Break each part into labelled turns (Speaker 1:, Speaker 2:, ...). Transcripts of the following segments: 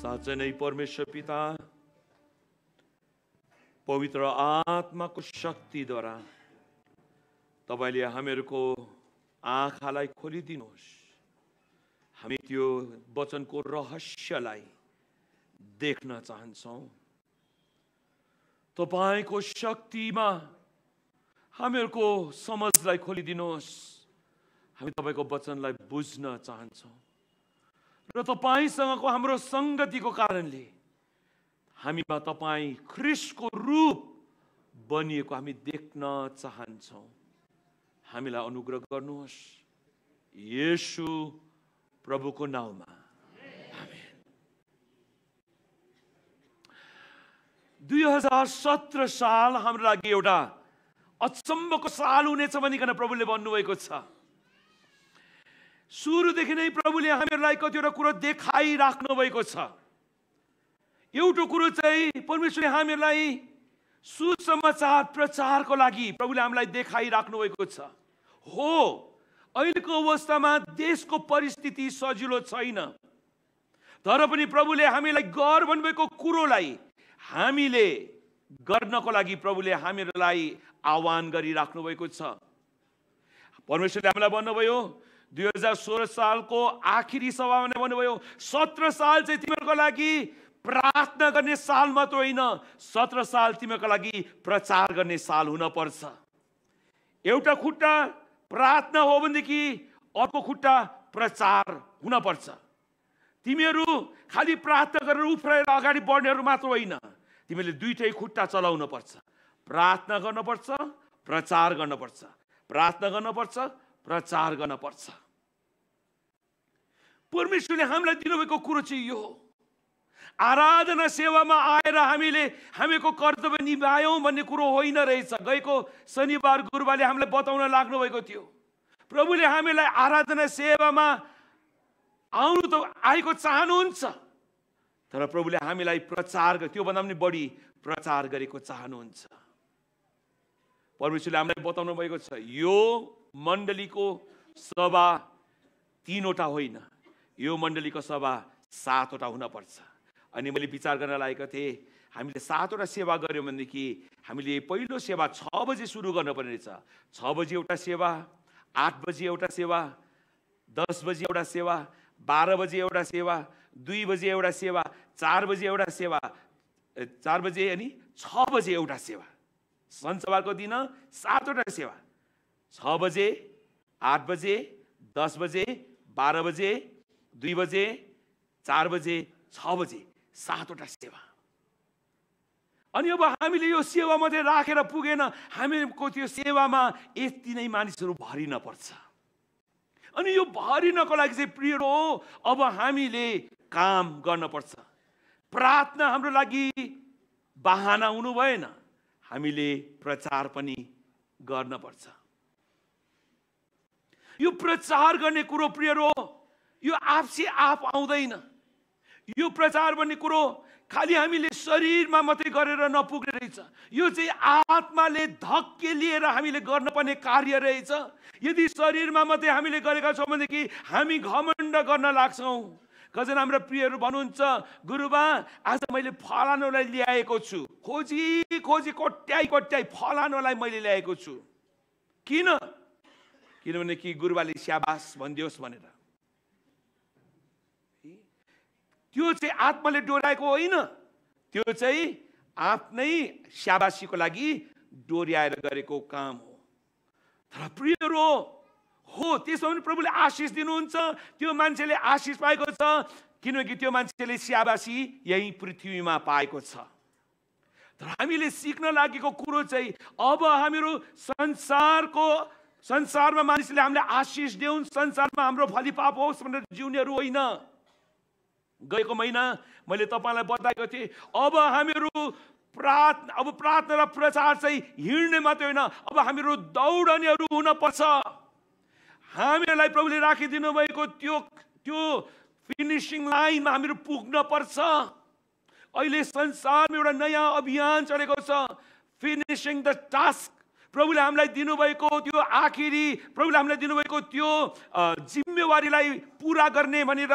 Speaker 1: साँच्चै नै परमेश्वर पिता। पवित्र आत्माको शक्तिद्वारा तपाईँले हामीहरूको आँखालाई खोलिदिनुहोस्। हामी त्यो वचनको रहस्यलाई देख्न चाहन्छौँ। तपाईँको शक्तिमा हामीहरूको समझलाई खोलिदिनुहोस्। हामी तपाईँको वचनलाई बुझ्न चाहन्छौँ। र तपाईँसँगको हाम्रो सङ्गतिको कारणले हामीमा तपाईँ ख्रिसको रूप बनिएको हामी देख्न चाहन्छौँ। हामीलाई अनुग्रह गर्नुहोस्। यसु प्रभुको नाउँमा। दुई हजार सत्र साल हाम्रो लागि एउटा अचम्मको साल हुनेछ भनिकन प्रभुले भन्नुभएको छ। सुरुदेखि नै प्रभुले हामीहरूलाई कतिवटा कुरो देखाइराख्नु भएको छ। एउटा कुरो चाहिँ परमेश्वरले हामीहरूलाई सुसमाचार प्रचारको लागि प्रभुले हामीलाई देखाइराख्नु भएको छ। हो अहिलेको अवस्थामा देशको परिस्थिति सजिलो छैन। तर पनि प्रभुले हामीलाई गर भन्नुभएको कुरोलाई हामीले गर्नको लागि प्रभुले हामीहरूलाई आह्वान गरिराख्नु भएको छ। परमेश्वरले हामीलाई भन्नुभयो दुई हजार सोह्र सालको आखिरी सभामा नै भन्नुभयो सत्र साल चाहिँ तिमीहरूको लागि प्रार्थना गर्ने साल मात्र होइन सत्र साल तिमीहरूको लागि प्रचार गर्ने साल हुनपर्छ। एउटा खुट्टा प्रार्थना हो भनेदेखि अर्को खुट्टा प्रचार हुनपर्छ। तिमीहरू खालि प्रार्थना गरेर उफ्राएर अगाडि बढ्नेहरू मात्र होइन तिमीले दुइटै खुट्टा चलाउन पर्छ प्रार्थना गर्नुपर्छ प्रचार गर्नुपर्छ। प्रार्थना गर्नुपर्छ प्रचार गर्न पर्छ। परमेश्वरले हामीलाई दिनुभएको कुरो चाहिँ यो हो। आराधना सेवामा आएर हामीले हामीको कर्तव्य निभायौँ भन्ने कुरो होइन रहेछ। गएको शनिबार गुरुबाले हामीलाई बताउन लाग्नु भएको थियो। प्रभुले हामीलाई आराधना सेवामा आउनु त आएको चाहनुहुन्छ तर प्रभुले हामीलाई प्रचार त्योभन्दा पनि बढी प्रचार गरेको चाहनुहुन्छ। परमेश्वरले हामीलाई बताउनु भएको छ यो मण्डलीको सभा तिनवटा होइन। यो मण्डलीको सभा सातवटा हुनपर्छ। अनि मैले विचार गर्न लागेको थिएँ हामीले सातवटा सेवा गऱ्यौँ भनेदेखि हामीले पहिलो सेवा छ बजी सुरु गर्नुपर्ने रहेछ। छ बजी एउटा सेवा आठ बजी एउटा सेवा दस बजी एउटा सेवा बाह्र बजी एउटा सेवा दुई बजी एउटा सेवा चार बजी एउटा सेवा चार बजे अनि छ बजे एउटा सेवा। सन्चबारको दिन सातवटा सेवा। छ बजे आठ बजे दस बजे बाह्र बजे दुई बजे चार बजे छ बजे सातवटा सेवा। अनि अब हामीले यो सेवा मात्रै राखेर पुगेन हामीको त्यो सेवामा यति नै मानिसहरू भरिन पर्छ। अनि यो भरिनको लागि चाहिँ प्रिय हो अब हामीले काम गर्नुपर्छ प्रार्थना हाम्रो लागि बाहना हुनु भएन हामीले प्रचार पनि गर्नुपर्छ यो प्रचार गर्ने कुरो प्रिय हो यो आफसे आफ आउँदैन। यो प्रचार भन्ने कुरो खालि हामीले शरीरमा मात्रै गरेर नपुग्ने रहेछ। यो चाहिँ आत्माले धक्के लिएर हामीले गर्नुपर्ने कार्य रहेछ। यदि शरीरमा मात्रै हामीले गरेका छौँ भनेदेखि हामी घमण्ड गर्न लाग्छौँ। कजना हाम्रा प्रियहरू भन्नुहुन्छ गुरुबा आज मैले फलानुलाई ल्याएको छु। खोजी खोजी कोट्याइ कोट्याइ फलानुलाई मैले ल्याएको छु। किन? किनभने कि गुरुबाले स्याबास भनिदियोस् भनेर। त्यो चाहिँ आत्माले डोराएको होइन। त्यो चाहिँ आफ्नै स्याबासीको लागि डोर्याएर गरेको काम हो। तर प्रियहरू हो त्यसो भने प्रभुले आशिष दिनुहुन्छ। त्यो मान्छेले आशिष पाएको छ किनकि त्यो मान्छेले स्याबासी यही पृथ्वीमा पाएको छ। तर हामीले सिक्न लागेको कुरो चाहिँ अब हामीहरू संसारको संसारमा मानिसले हामीले आशिष देऊन् संसारमा हाम्रो फलिपाप होस् भनेर जिउनेहरू होइन। गएको महिना मैले तपाईँलाई बताएको थिएँ अब हामीहरू प्रार्थना अब प्रार्थना र प्रचार चाहिँ हिँड्ने मात्रै होइन अब हामीहरू दौडनेहरू हुनपर्छ। हामीहरूलाई प्रभुले राखिदिनु भएको त्यो त्यो फिनिसिङ लाइनमा हामीहरू पुग्न पर्छ अहिले संसारमा एउटा नयाँ अभियान चलेको छ फिनिसिङ द टास्क प्रभुले हामीलाई दिनुभएको त्यो आखिरी प्रभुले हामीलाई दिनुभएको त्यो जिम्मेवारीलाई पुरा गर्ने भनेर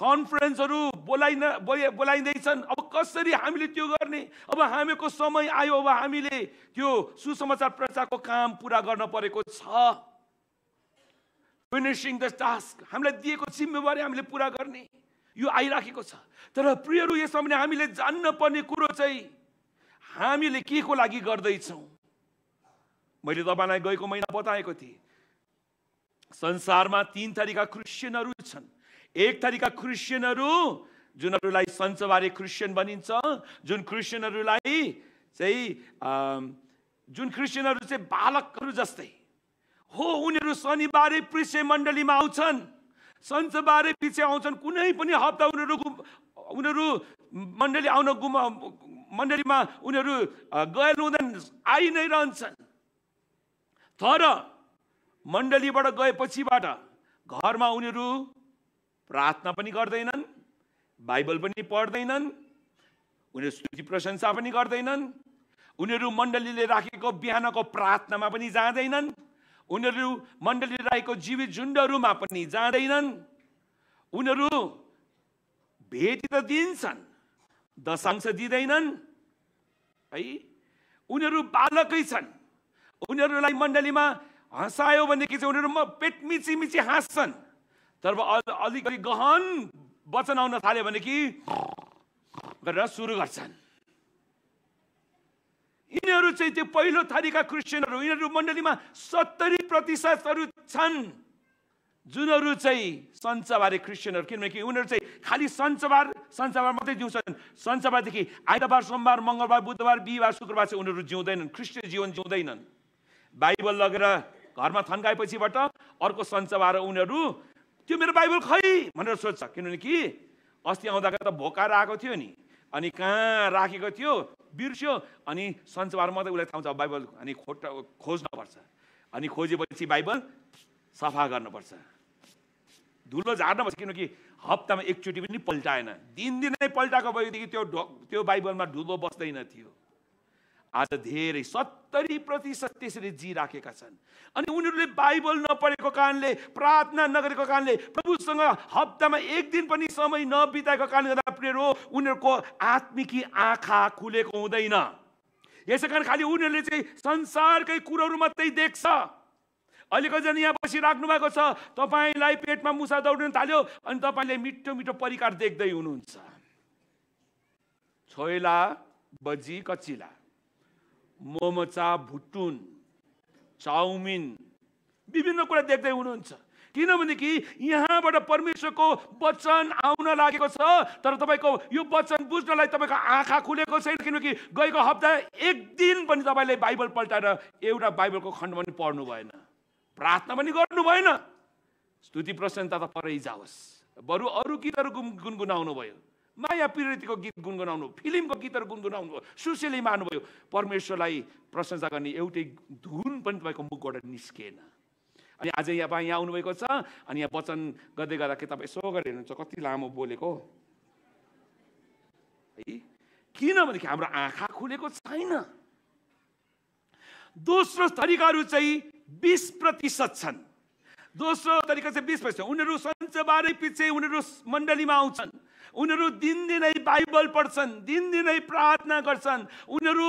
Speaker 1: कन्फरेन्सहरू बोलाइन बोला- बोलाइँदैछन्। अब कसरी हामीले त्यो गर्ने? अब हामीको समय आयो अब हामीले त्यो सुसमाचार प्रचारको काम पुरा गर्न परेको छ। फिनिसिङ द टास्क हामीलाई दिएको जिम्मेवारी हामीले पुरा गर्ने। यो आइराखेको छ। तर प्रियहरू यसमा भने हामीले जान्न पर्ने कुरो चाहिँ हामीले के को लागि गर्दैछौँ? मैले तपाईँलाई गएको महिना बताएको थिएँ। संसारमा तिन थरीका क्रिस्चियनहरू छन्। एक थरीका क्रिस्चियनहरू जुनहरूलाई सञ्चबारे क्रिस्चियन भनिन्छ जुन क्रिस्चियनहरूलाई चाहिँ जुन क्रिस्चियनहरू चाहिँ बालकहरू जस्तै। हो उनीहरू शनिबारे प्रिसे मण्डलीमा आउँछन्। सन्चबारे पछि आउँछन्। कुनै पनि हप्ता उनीहरू उनीहरू मण्डली आउन गुम मण्डलीमा उनीहरू गएर हुँदैन। आइ नै रहन्छन्। तर मण्डलीबाट गएपछिबाट घरमा उनीहरू प्रार्थना पनि गर्दैनन् बाइबल पनि पढ्दैनन् उनीहरू स्तुति प्रशंसा पनि गर्दैनन् उनीहरू मण्डलीले राखेको बिहानको प्रार्थनामा पनि जाँदैनन् उनीहरू मण्डलीले राखेको जीवित झुन्डहरूमा पनि जाँदैनन् उनीहरू भेटी त दिन्छन् दशांश दिँदैनन् है? उनीहरू बालकै छन्। उनीहरूलाई मण्डलीमा हँसायो भनेदेखि चाहिँ उनीहरू म पेट मिची मिची हाँस्छन् तर अलिकति गहन वचन आउन थाल्यो भने कि गरेर सुरु गर्छन्। यिनीहरू चाहिँ त्यो पहिलो थरीका क्रिस्चियनहरू यिनीहरू मण्डलीमा सत्तरी प्रतिशतहरू छन्। जुनहरू चाहिँ सञ्चबारे क्रिस्चियनहरू किनभने उनीहरू चाहिँ खालि सञ्चबार सञ्चबार मात्रै जिउँछन्। सञ्चबारदेखि आइतबार सोमबार मङ्गलबार बुधबार बिहिबार शुक्रबार चाहिँ उनीहरू जिउँदैनन्। ख्रिस्टियन जीवन जिउँदैनन्। बाइबल लगेर घरमा थन्काएपछिबाट अर्को सञ्चबार उनीहरू त्यो मेरो बाइबल खै? भनेर सोध्छ। किनभने कि अस्ति आउँदाखेरि त भोकाएर आएको थियो नि। अनि कहाँ राखेको थियो? बिर्स्यो। अनि सञ्चबार मात्रै उसलाई थाहा हुन्छ बाइबल अनि खोट खोज्नुपर्छ अनि खोजेपछि बाइबल सफा गर्नुपर्छ। धुलो झार्नुपर्छ किनकि हप्तामा एकचोटि पनि पल्टाएन। दिनदिनै पल्टाएको भएदेखि त्यो त्यो बाइबलमा धुलो बस्दैन थियो। आज धेरै सत्तरी प्रतिशत त्यसरी जिराखेका छन्। अनि उनीहरूले बाइबल नपढेको कारणले प्रार्थना नगरेको कारणले प्रभुसँग हप्तामा एक दिन पनि समय नबिताएको कारणले गर्दा प्रिय हो उनीहरूको आत्मिकी आँखा खुलेको हुँदैन। यसै कारण खालि उनीहरूले चाहिँ संसारकै कुरोहरू मात्रै देख्छ। अहिलेको जन यहाँ बसिराख्नु भएको छ तपाईँलाई पेटमा मुसा दौडिन थाल्यो अनि तपाईँले मिठो मिठो परिकार देख्दै हुनुहुन्छ। छोइला बजी कचिला। मोमोचा भुटुन चाउमिन विभिन्न कुरा देख्दै हुनुहुन्छ। किनभनेदेखि यहाँबाट परमेश्वरको वचन आउन लागेको छ तर तपाईँको यो वचन बुझ्नलाई तपाईँको आँखा खुलेको छैन किनकि गएको हप्ता एक दिन पनि तपाईँले बाइबल पल्टाएर एउटा बाइबलको खण्ड पनि पढ्नु भएन। प्रार्थना पनि गर्नु भएन। स्तुति प्रसन्नता त परै जाओस्। बरु अरू गीतहरू गुन गुनगुनाउनु भयो। माया प्रियतिको गीत गुनगुनाउनु फिल्मको गीतहरू गुनगुनाउनु भयो सुसेली मार्नुभयो परमेश्वरलाई प्रशंसा गर्ने एउटै धुन पनि तपाईँको मुखबाट निस्किएन अनि आज यहाँ यहाँ आउनुभएको छ अनि यहाँ वचन गर्दै गर्दाखेरि तपाईँ यसो गरेर हेर्नुहुन्छ कति लामो बोलेको। है? किनभनेदेखि हाम्रो आँखा खुलेको छैन। दोस्रो तरिकाहरू चाहिँ बिस प्रतिशत छन्। दोस्रो तरिका चाहिँ बिस प्रतिशत उनीहरू सञ्चबारै पछि उनीहरू मण्डलीमा आउँछन्। उनीहरू दिनदिनै बाइबल पढ्छन् दिनदिनै प्रार्थना गर्छन्। उनीहरू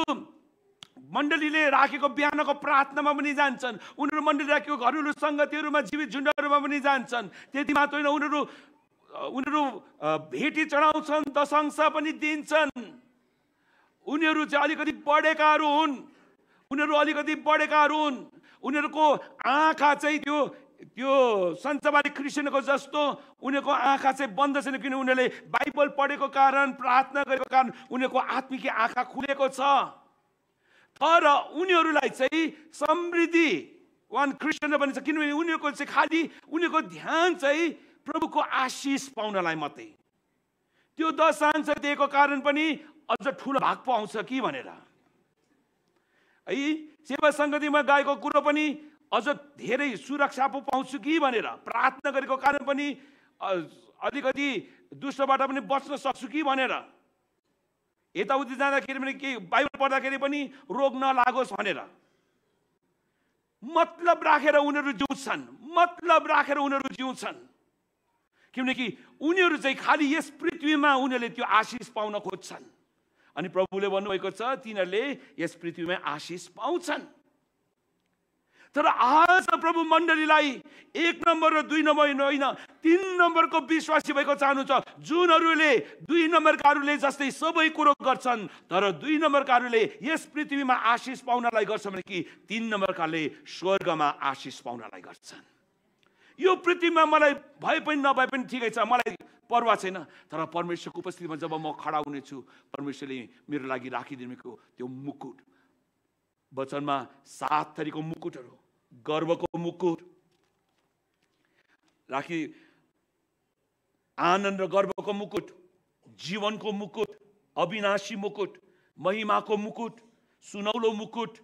Speaker 1: मण्डलीले राखेको बिहानको प्रार्थनामा पनि जान्छन्। उनीहरू मण्डली राखेको घरेलु सङ्गतिहरूमा जीवित झुन्डहरूमा पनि जान्छन्। त्यति मात्र होइन उनीहरू उनीहरू भेटी चढाउँछन् दशांश पनि दिन्छन्। उनीहरू चाहिँ अलिकति बढेकाहरू हुन्। उनीहरू अलिकति बढेकाहरू हुन्। उनीहरूको आँखा चाहिँ त्यो त्यो सञ्चबारी क्रिस्चियनको जस्तो उनीहरूको आँखा चाहिँ बन्द छैन किन उनीहरूले बाइबल पढेको कारण प्रार्थना गरेको कारण उनीहरूको आत्मिक आँखा खुलेको छ। तर उनीहरूलाई चाहिँ समृद्धि वान क्रिस्चियन भनिन्छ किनभने उनीहरूको चाहिँ खालि उनीहरूको ध्यान चाहिँ प्रभुको आशिष पाउनलाई मात्रै। त्यो दशांश दिएको कारण पनि अझ ठुलो भाग पो आउँछ कि भनेर। है सेवा सङ्गतिमा गाएको कुरो पनि अझ धेरै सुरक्षा पो पाउँछु कि भनेर प्रार्थना गरेको कारण पनि अलिकति दुष्टबाट पनि बच्न सक्छु कि भनेर। यताउति जाँदाखेरि पनि के बाइबल पढ्दाखेरि पनि रोग नलागोस् भनेर। मतलब राखेर उनीहरू जिउँछन् मतलब राखेर उनीहरू जिउँछन्। किनकि उनीहरू चाहिँ खालि यस पृथ्वीमा उनीहरूले त्यो आशिष पाउन खोज्छन्। अनि प्रभुले भन्नुभएको छ तिनीहरूले यस पृथ्वीमा आशिष पाउँछन्। तर आज प्रभु मण्डलीलाई एक नम्बर र दुई नम्बर होइन तिन नम्बरको विश्वासी भएको चाहनुहुन्छ। जुनहरूले दुई नम्बरकाहरूले जस्तै सबै कुरो गर्छन् तर दुई नम्बरकाहरूले यस पृथ्वीमा आशिष पाउनलाई गर्छ भने कि तिन नम्बरकाले स्वर्गमा आशिष पाउनलाई गर्छन्। यो पृथ्वीमा मलाई भए पनि नभए पनि ठिकै छ मलाई पर्वा छैन तर परमेश्वरको उपस्थितिमा जब म खडा हुनेछु परमेश्वरले मेरो लागि राखिदिनुको त्यो मुकुट। वचनमा सात थरीको मुकुटहरू गर्वको मुकुट। राखी आनन्द र गर्वको मुकुट जीवनको मुकुट अविनाशी मुकुट महिमाको मुकुट सुनौलो मुकुट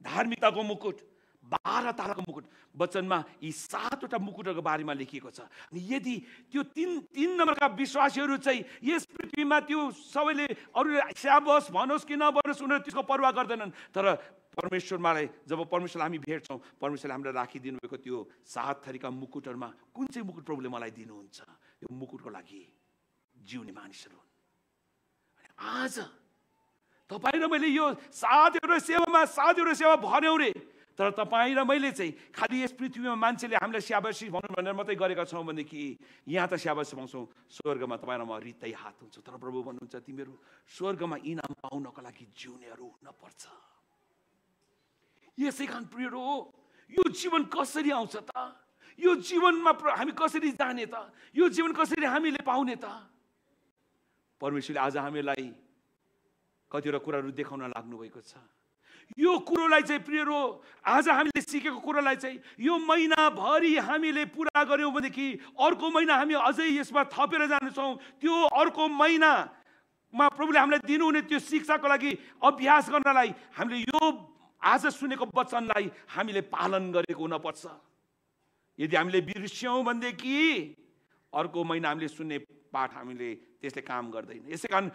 Speaker 1: धार्मिकताको मुकुट बाह्र ताराको मुकुट। वचनमा यी सातवटा मुकुटहरूको बारेमा लेखिएको छ। अनि यदि त्यो तिन तिन नम्बरका विश्वासीहरू चाहिँ यस पृथ्वीमा त्यो सबैले अरूले स्याबोस् भनोस् कि नभनोस् उनीहरू त्यसको पर्वाह गर्दैनन् तर परमेश्वरमालाई जब परमेश्वरलाई हामी भेट्छौँ परमेश्वरले हामीलाई राखिदिनु भएको त्यो सात थरीका मुकुटहरूमा कुन चाहिँ मुकुट प्रभुले मलाई दिनुहुन्छ यो मुकुटको लागि जिउने मानिसहरू आज तपाईँ र मैले यो साथीहरू सेवामा साथीहरू सेवा भन्यौँ रे तर तपाईँ र मैले चाहिँ खालि यस पृथ्वीमा मान्छेले हामीलाई स्याबासी भनौँ भनेर मात्रै गरेका छौँ भनेदेखि यहाँ त स्याबासी पाउँछौँ स्वर्गमा तपाईँ र म रित्तै हात हुन्छ। तर प्रभु भन्नुहुन्छ तिमीहरू स्वर्गमा इनाम पाउनको लागि जिउनेहरू हुनपर्छ। यसै कारण प्रिय हो यो जीवन कसरी आउँछ त? यो जीवनमा हामी कसरी जाने त? यो जीवन कसरी हामीले पाउने त? परमेश्वरले आज हामीलाई कतिवटा कुराहरू देखाउन लाग्नु भएको छ। यो कुरोलाई चाहिँ प्रियरो आज हामीले सिकेको कुरोलाई चाहिँ यो महिनाभरि हामीले पुरा गऱ्यौँ भनेदेखि अर्को महिना हामी अझै यसमा थपेर जानेछौँ। त्यो अर्को महिनामा प्रभुले हामीलाई दिनुहुने त्यो शिक्षाको लागि अभ्यास गर्नलाई हामीले यो आज सुनेको वचनलाई हामीले पालन गरेको हुनपर्छ। यदि हामीले बिर्स्यौँ भनेदेखि अर्को महिना हामीले सुन्ने पाठ हामीले त्यसले काम गर्दैन। यसै कारण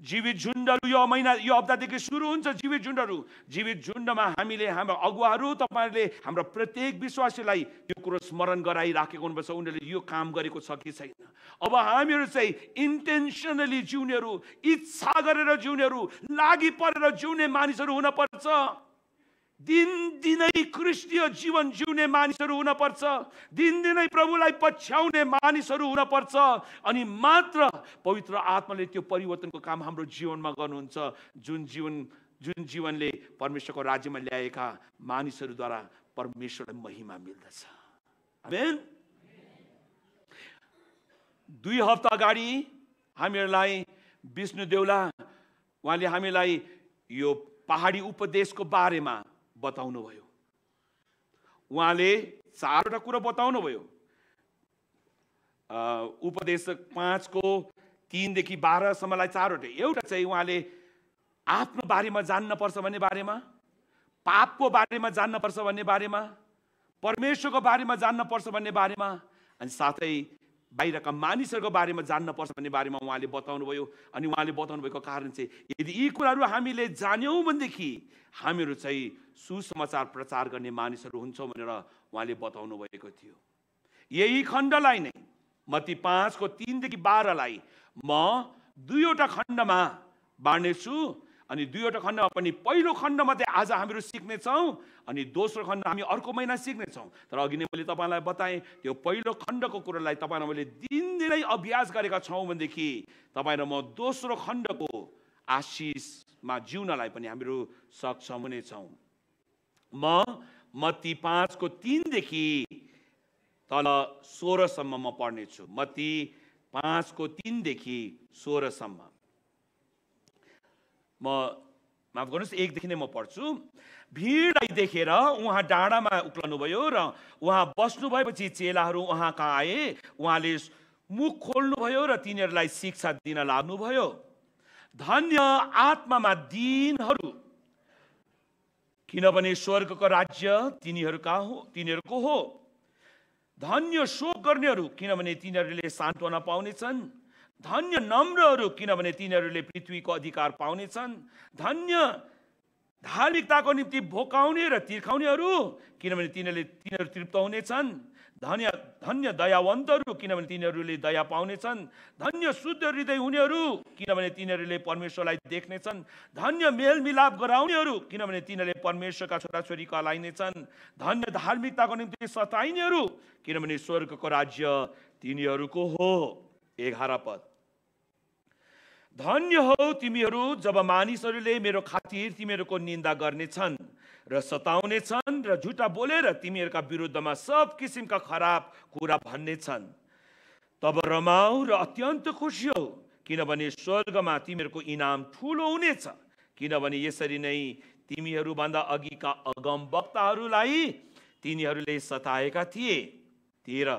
Speaker 1: जीवित झुन्डहरू यो महिना यो हप्तादेखि सुरु हुन्छ जीवित झुन्डहरू। जीवित झुन्डमा हामीले हाम्रो अगुवाहरू तपाईँहरूले हाम्रो प्रत्येक विश्वासीलाई यो कुरो स्मरण गराइराखेको हुनुपर्छ। उनीहरूले यो काम गरेको छ कि छैन? अब हामीहरू चाहिँ इन्टेन्सनली जिउनेहरू इच्छा गरेर जिउनेहरू लागि परेर जिउने मानिसहरू हुनपर्छ। दिनदिनै क्रिस्टीय जीवन जिउने मानिसहरू हुनपर्छ दिनदिनै प्रभुलाई पछ्याउने मानिसहरू हुनपर्छ अनि मात्र पवित्र आत्माले त्यो परिवर्तनको काम हाम्रो जीवनमा गर्नुहुन्छ। जुन जीवन जुन जीवनले परमेश्वरको राज्यमा ल्याएका मानिसहरूद्वारा परमेश्वरलाई महिमा मिल्दछ। दुई हप्ता अगाडि हामीहरूलाई विष्णु देउला उहाँले हामीलाई यो पहाडी उपदेशको बारेमा बताउनु भयो उहाँले चारवटा कुरो बताउनु भयो उपदेशक पाँचको तिनदेखि बाह्रसम्मलाई चारवटा। एउटा चाहिँ उहाँले आफ्नो बारेमा जान्नपर्छ भन्ने बारेमा पापको बारेमा जान्नपर्छ भन्ने बारेमा परमेश्वरको बारेमा जान्नपर्छ भन्ने बारेमा अनि साथै बाहिरका मानिसहरूको बारेमा जान्नपर्छ भन्ने बारेमा उहाँले बताउनु भयो अनि उहाँले बताउनु भएको कारण चाहिँ यदि यी कुराहरू हामीले जान्यौँ भनेदेखि हामीहरू चाहिँ सुसमाचार प्रचार गर्ने मानिसहरू हुन्छौँ भनेर उहाँले बताउनु भएको थियो। यही खण्डलाई नै मती पाँचको तिनदेखि बाह्रलाई म दुईवटा खण्डमा बाँड्नेछु। अनि दुईवटा खण्डमा पनि पहिलो खण्ड मात्रै आज हामीहरू सिक्नेछौँ अनि दोस्रो खण्ड हामी अर्को महिना सिक्नेछौँ। तर अघि नै मैले तपाईँलाई बताएँ त्यो पहिलो खण्डको कुरोलाई तपाईँलाई मैले दिनदिनै अभ्यास गरेका छौँ भनेदेखि तपाईँ र म दोस्रो खण्डको आशिषमा जिउनलाई पनि हामीहरू सक्षम हुनेछौँ। म मत्ती पाँचको तिनदेखि तल सोह्रसम्म म पढ्नेछु। मत्ती पाँचको तिनदेखि सोह्रसम्म। म माफ गर्नुहोस् एकदेखि नै म पढ्छु। भिडलाई देखेर उहाँ डाँडामा उक्लनुभयो र उहाँ बस्नु भएपछि चेलाहरू उहाँ कहाँ आए उहाँले मुख खोल्नुभयो र तिनीहरूलाई शिक्षा दिन लाग्नुभयो। धन्य आत्मामा दिनहरू। किनभने स्वर्गको राज्य तिनीहरूका हो तिनीहरूको हो। धन्य शोक गर्नेहरू किनभने तिनीहरूले सान्त्वना पाउनेछन्। धन्य नम्रहरू किनभने तिनीहरूले पृथ्वीको अधिकार पाउनेछन्। धन्य धार्मिकताको निम्ति भोकाउने र तिर्खाउनेहरू किनभने तिनीहरूले तिनीहरू तृप्त हुनेछन्। धन्य धन्य दयावन्तहरू किनभने तिनीहरूले दया पाउनेछन्। धन्य शुद्ध हृदय हुनेहरू किनभने तिनीहरूले परमेश्वरलाई देख्नेछन्। धन्य मेलमिलाप गराउनेहरू किनभने तिनीहरूले परमेश्वरका छोराछोरी कहलाइनेछन्। धन्य धार्मिकताको निम्ति सताइनेहरू किनभने स्वर्गको राज्य तिनीहरूको हो। एघार पद। धन्य हो तिमीहरू जब मानिसहरूले मेरो खातिर तिमीहरूको निन्दा गर्नेछन् र सताउनेछन् र झुटा बोलेर तिमीहरूका विरुद्धमा सब किसिमका खराब कुरा भन्नेछन्। तब रमाऊ र अत्यन्त खुसी हो किनभने स्वर्गमा तिमीहरूको इनाम ठुलो हुनेछ किनभने यसरी नै तिमीहरूभन्दा अघिका अगम वक्ताहरूलाई तिनीहरूले सताएका थिए। तेह्र।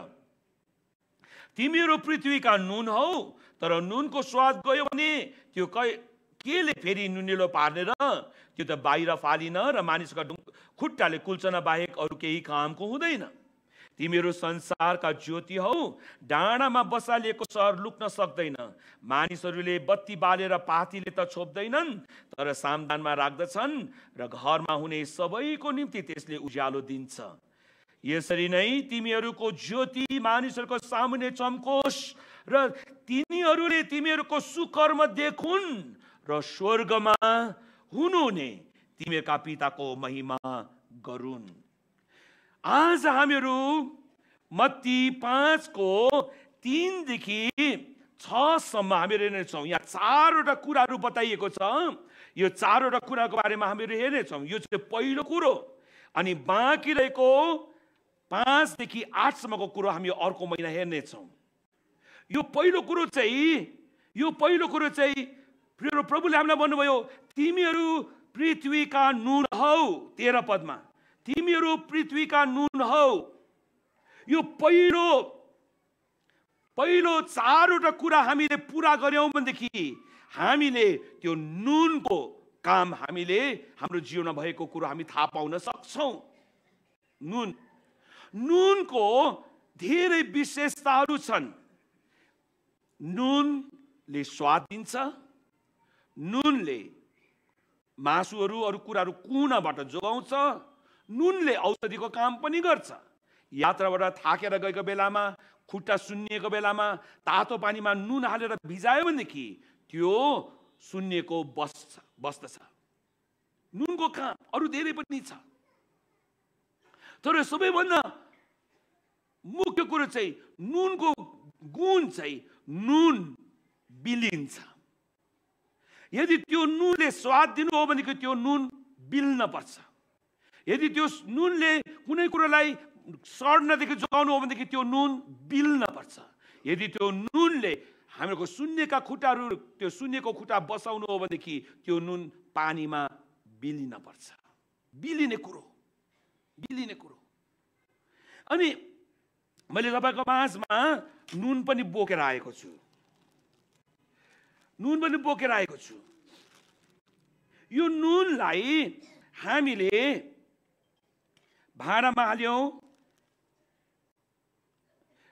Speaker 1: तिमीहरू पृथ्वीका नुन हौ तर नुनको स्वाद गयो भने त्यो केले फेरि नुनिलो पार्ने त्यो त बाहिर फालिन र मानिसका खुट्टाले कुल्चन बाहेक अरू केही कामको हुँदैन। तिमीहरू संसारका ज्योति हौ डाँडामा बसालिएको सहर लुक्न सक्दैन। मानिसहरूले बत्ती बालेर पातीले त छोप्दैनन् तर सामदानमा राख्दछन् र घरमा हुने सबैको निम्ति त्यसले उज्यालो दिन्छ। यसरी नै तिमीहरूको ज्योति मानिसहरूको सामुन्ने चम्कोस् र तिनीहरूले तिमीहरूको सुकर्म देखुन् र स्वर्गमा हुनुहुने तिमीहरूका पिताको महिमा गरून्। आज हामीहरू मत्ती पाँचको तिनदेखि छसम्म हामीहरू हेर्नेछौँ। यहाँ चारवटा कुराहरू बताइएको छ। यो चारवटा कुराको बारेमा हामीहरू हेर्नेछौँ। यो चाहिँ पहिलो कुरो। अनि बाँकी रहेको पाँचदेखि आठसम्मको कुरो हामी अर्को महिना हेर्नेछौँ। यो पहिलो कुरो चाहिँ यो पहिलो कुरो चाहिँ प्रिय प्रभुले हामीलाई भन्नुभयो तिमीहरू पृथ्वीका नुन हौ तेह्र पदमा। तिमीहरू पृथ्वीका नुन हौ। यो पहिलो पहिलो चारवटा कुरा हामीले पुरा गऱ्यौँ भनेदेखि हामीले त्यो नुनको काम हामीले हाम्रो जीवनमा भएको कुरो हामी थाहा पाउन सक्छौँ। नुन। नुनको धेरै विशेषताहरू छन्। नुनले स्वाद दिन्छ नुनले मासुहरू अरू कुराहरू कुनाबाट जोगाउँछ नुनले औषधिको काम पनि गर्छ। यात्राबाट थाकेर गएको बेलामा खुट्टा सुन्निएको बेलामा तातो पानीमा नुन हालेर भिजायो भनेदेखि त्यो सुन्निएको बस्छ बस्दछ। नुनको काम अरू धेरै पनि छ। तर सबैभन्दा मुख्य कुरो चाहिँ नुनको गुण चाहिँ नुन बिलिन्छ। यदि त्यो नुनले स्वाद दिनु हो भनेदेखि त्यो नुन बिल्न पर्छ। यदि त्यो नुनले कुनै कुरोलाई सड्नदेखि जोगाउनु हो भनेदेखि त्यो नुन बिल्न पर्छ। यदि त्यो नुनले हामीहरूको सुन्नेका खुट्टाहरू त्यो सुन्नेको खुट्टा बसाउनु हो भनेदेखि त्यो नुन पानीमा बिलिन पर्छ। बिलिने कुरो। बिलिने कुरो। अनि मैले तपाईँको माझमा नुन पनि बोकेर आएको छु। नुन पनि बोकेर आएको छु। यो नुनलाई हामीले भाँडामा हाल्यौँ।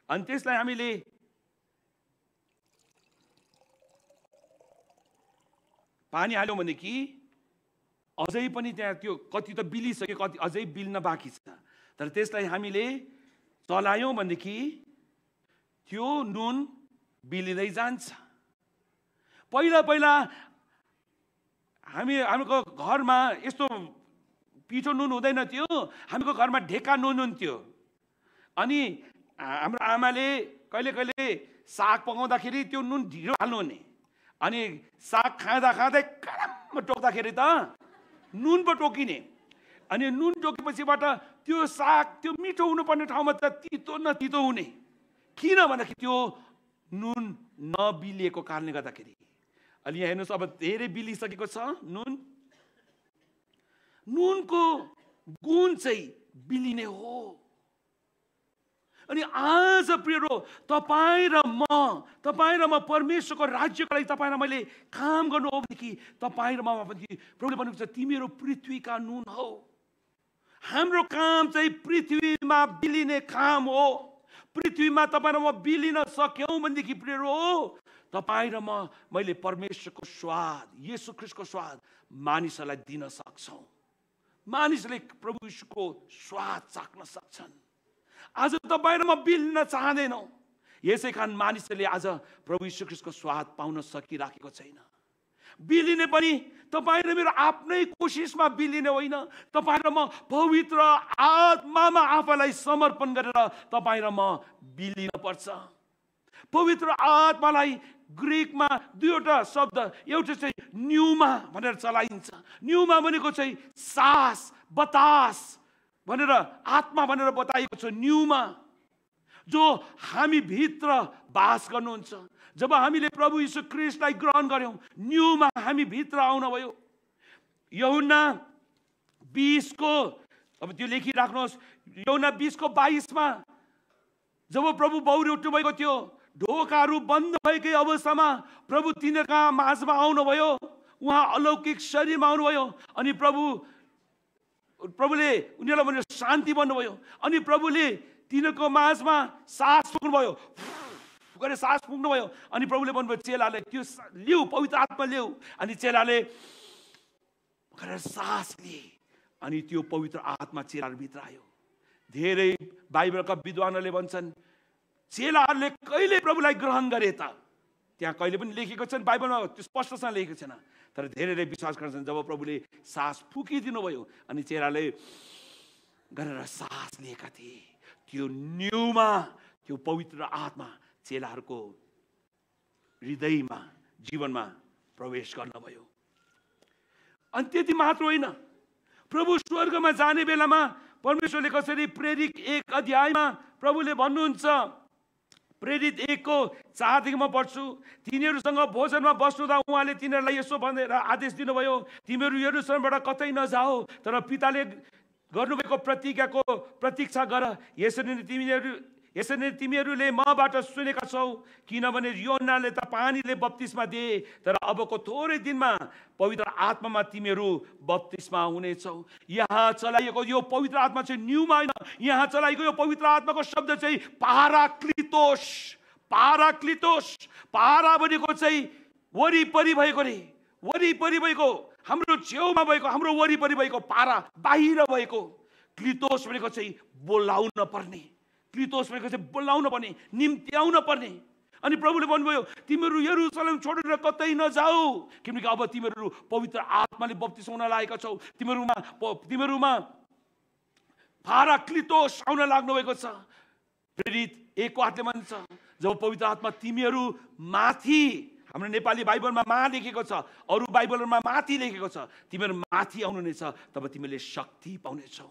Speaker 1: अनि त्यसलाई हामीले पानी हाल्यौँ भनेदेखि अझै पनि त्यहाँ त्यो कति त बिलिसक्यो कति अझै बिल्न बाँकी छ। तर त्यसलाई हामीले चलायौँ भनेदेखि त्यो नुन बिलिँदै जान्छ। पहिला पहिला हामी हामीको घरमा यस्तो पिठो नुन हुँदैन थियो। हामीको घरमा ढेका नुन हुन्थ्यो अनि हाम्रो आमाले कहिले कहिले साग पकाउँदाखेरि त्यो नुन ढिलो हाल्नुहुने। अनि साग खाँदा खाँदै कराममा टोक्दाखेरि त नुन पो टोकिने। अनि नुन टोकेपछिबाट त्यो साग त्यो मिठो हुनुपर्ने ठाउँमा त तितो न तितो हुने। किन भन्दाखेरि त्यो नुन नबिलिएको कारणले गर्दाखेरि? अनि यहाँ हेर्नुहोस् अब धेरै बिलिसकेको छ नुन। नुनको गुण चाहिँ बिलिने हो। अनि आज प्रियो तपाईँ र म तपाईँ र म परमेश्वरको राज्यको लागि तपाईँ र मैले काम गर्नु हो भनेदेखि तपाईँ र म पनि प्रभुले भन्नुहुन्छ तिमीहरू पृथ्वीका नुन हौ। हाम्रो काम चाहिँ पृथ्वीमा बिलिने काम हो। पृथ्वीमा तपाईँ र म बिलिन सक्यौँ भनेदेखि प्रियो तपाईँ र म मैले परमेश्वरको स्वाद यसु ख्रिस्टको स्वाद मानिसहरूलाई दिन सक्छौँ। मानिसले प्रभु यीशुको स्वाद चाख्न सक्छन्। आज तपाईँ र म बिल्न चाहँदैनौँ। यसै कारण मानिसहरूले आज प्रभु यीशु ख्रिस्टको स्वाद पाउन सकिराखेको छैन। बिलिने पनि तपाईँ र मेरो आफ्नै कोसिसमा बिलिने होइन। तपाईँ र म पवित्र आत्मामा आफैलाई समर्पण गरेर तपाईँ र म बिलिन पर्छ। पवित्र आत्मालाई ग्रिकमा दुईवटा शब्द एउटा चाहिँ न्युमा भनेर चलाइन्छ। न्युमा भनेको चाहिँ सास बतास भनेर आत्मा भनेर बताइएको छ। न्युमा जो हामी भित्र बास गर्नुहुन्छ। जब हामीले प्रभु यीशु क्रिस्टलाई ग्रहण गऱ्यौँ न्युमा हामी भित्र आउनुभयो यहुना बिसको अब त्यो लेखिराख्नुहोस् यहुना बिसको बाइसमा जब प्रभु बौरी उठ्नु भएको थियो ढोकाहरू बन्द भएकै अवस्थामा प्रभु तिनीहरूका माझमा आउनुभयो उहाँ अलौकिक शरीरमा आउनुभयो अनि प्रभु प्रभुले उनीहरूलाई भनेर शान्ति भन्नुभयो अनि प्रभुले तिनीहरूको माझमा सास फुक्नुभयो गरेर सास फुक्नुभयो अनि प्रभुले भन्नुभयो चेलाले त्यो लिउ पवित्र आत्मा ल्याऊ। अनि चेलाले गरेर सास लिए। अनि त्यो पवित्र आत्मा चेलाहरूभित्र आयो। धेरै बाइबलका विद्वानहरूले भन्छन् चेलाहरूले कहिले प्रभुलाई ग्रहण गरे त? त्यहाँ कहिले पनि लेखेको छैन बाइबलमा त्यो स्पष्टसँग लेखेको छैन। तर धेरैले विश्वास गर्छन् जब प्रभुले सास फुकिदिनु भयो अनि चेलाले गरेर सास लिएका थिए। त्यो न्युमा त्यो पवित्र आत्मा चेलाहरूको हृदयमा जीवनमा प्रवेश गर्नुभयो अनि त्यति मात्र होइन प्रभु स्वर्गमा जाने बेलामा परमेश्वरले कसरी प्रेरित एक अध्यायमा प्रभुले भन्नुहुन्छ प्रेरित एकको चारदेखि म पढ्छु तिनीहरूसँग भोजनमा बस्नु त उहाँले तिनीहरूलाई यसो भनेर आदेश दिनुभयो तिमीहरू यरुसलमबाट कतै नजाऊ तर पिताले गर्नुभएको प्रतिज्ञाको प्रतीक्षा गर यसरी नै तिमीहरू यसरी तिमीहरूले मबाट सुनेका छौ किनभने योनाले त पानीले बत्तिसमा दिए तर अबको थोरै दिनमा पवित्र आत्मामा तिमीहरू बत्तिसमा हुनेछौ। यहाँ चलाइएको यो पवित्र आत्मा चाहिँ न्युमा होइन यहाँ चलाइएको यो पवित्र आत्माको शब्द चाहिँ पाराक्लितोष पाराक्लितोष। पारा भनेको चाहिँ वरिपरि भएको रे वरिपरि भएको हाम्रो छेउमा भएको हाम्रो वरिपरि भएको पारा बाहिर भएको। क्लितोष भनेको चाहिँ बोलाउन पर्ने। क्लितोस भनेको चाहिँ बोलाउन पर्ने निम्त्याउन पर्ने। अनि प्रभुले भन्नुभयो तिमीहरू यरुसलेम छोडेर कतै नजाऊ। किनकि अब तिमीहरू पवित्र आत्माले बत्तिस हुन लागेका छौ। तिमीहरूमा तिमीहरूमा फारा क्लितोस आउन लाग्नु भएको छ। प्रेरित एकको हातले भन्छ जब पवित्र आत्मा तिमीहरू माथि हाम्रो नेपाली बाइबलमा मा लेखेको छ अरू बाइबलहरूमा माथि लेखेको छ तिमीहरू माथि आउनु नै छ तब तिमीले शक्ति पाउनेछौ।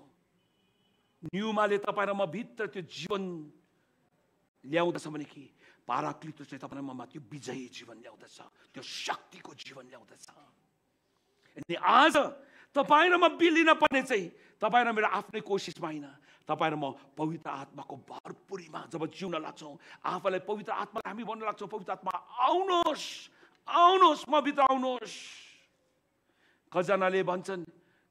Speaker 1: न्युमाले तपाईँ र म भित्र त्यो जीवन ल्याउँदछ भने कि पाराक्लितो चाहिँ तपाईँ ममा त्यो विजयी जीवन ल्याउँदछ त्यो शक्तिको जीवन ल्याउँदछ। अनि आज तपाईँ र म बिलिन पर्ने चाहिँ तपाईँ र मेरो आफ्नै कोसिसमा होइन तपाईँ र म पवित्र आत्माको भरपुरीमा जब जिउन लाग्छौँ आफूलाई पवित्र आत्मालाई हामी भन्न लाग्छौँ पवित्र आत्मा आउनुहोस् आउनुहोस् म भित्र आउनुहोस्। खजनाले भन्छन्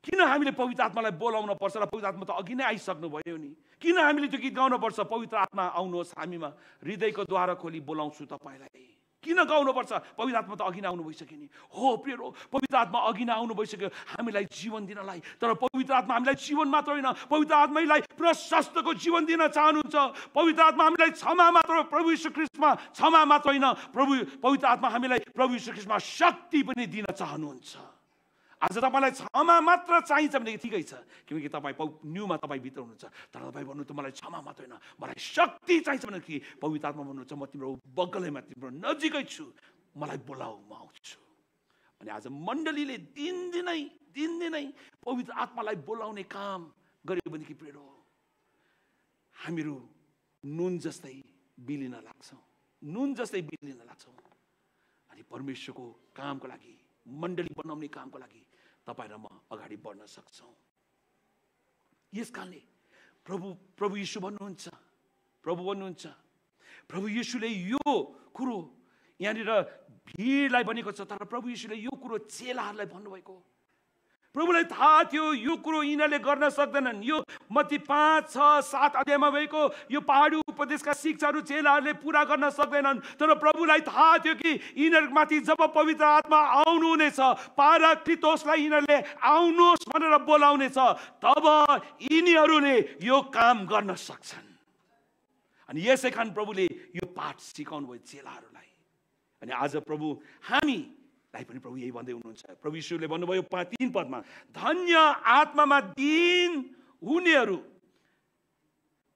Speaker 1: किन हामीले पवित्र आत्मालाई बोलाउन पर्छ र पवित्र आत्मा त अघि नै आइसक्नु भयो नि? किन हामीले त्यो गीत गाउनुपर्छ पवित्र आत्मा आउनुहोस् हामीमा। हृदयको द्वारा खोली बोलाउँछु तपाईँलाई। किन गाउनुपर्छ पवित्र आत्मा त अघि नै आउनु भइसक्यो नि। हो प्रियो पवित्र आत्मा अघि नै आउनु भइसक्यो। हामीलाई जीवन दिनलाई। तर पवित्र आत्मा हामीलाई जीवन मात्र होइन। पवित्र आत्मालाई प्रशस्तको जीवन दिन चाहनुहुन्छ। पवित्र आत्मा हामीलाई क्षमा मात्र प्रभु ख्रिस्टमा क्षमा मात्र होइन। प्रभु पवित्र आत्मा हामीलाई प्रभु ख्रिस्टमा शक्ति पनि दिन चाहनुहुन्छ। आज तपाईँलाई क्षमा मात्र चाहिन्छ भनेदेखि ठिकै छ। किनकि तपाईँ पौ न्युमा तपाईँ भित्र हुनुहुन्छ। तर तपाईँ भन्नु त मलाई क्षमा मात्र होइन। मलाई शक्ति चाहिन्छ भनेदेखि पवित्र आत्मा भन्नुहुन्छ म तिम्रो बगलैमा तिम्रो नजिकै छु। मलाई बोलाऊ म आउँछु। अनि आज मण्डलीले दिनदिनै दिनदिनै पवित्र आत्मालाई बोलाउने काम गर्यो भनेदेखि प्रेरो। हामीहरू नुन जस्तै बिलिन लाग्छौँ। नुन जस्तै बिलिन लाग्छौँ। अनि परमेश्वरको कामको लागि मण्डली बनाउने कामको लागि तपाईँ र म अगाडि बढ्न सक्छौँ। यस कारणले प्रभु प्रभु यीशु भन्नुहुन्छ प्रभु भन्नुहुन्छ प्रभु यीशुले यो कुरो यहाँनिर भिडलाई भनेको छ तर प्रभु यीशुले यो कुरो चेलाहरूलाई भन्नुभएको प्रभुलाई थाहा थियो यो कुरो यिनीहरूले गर्न सक्दैनन्। यो मती पाँच छ सात अध्यायमा भएको यो पहाडी उपदेशका शिक्षाहरू चेलाहरूले पुरा गर्न सक्दैनन्। तर प्रभुलाई थाहा थियो कि यिनीहरूमाथि जब पवित्र आत्मा आउनुहुनेछ पाराक्लितोसलाई यिनीहरूले आउनुहोस् भनेर बोलाउनेछ तब यिनीहरूले यो काम गर्न सक्छन्। अनि यसै कारण प्रभुले यो पाठ सिकाउनु भयो चेलाहरूलाई। अनि आज प्रभु हामीलाई पनि प्रभु यही भन्दै हुनुहुन्छ। प्रभु ईश्वरले भन्नुभयो तिन पदमा धन्य आत्मामा दिन हुनेहरू।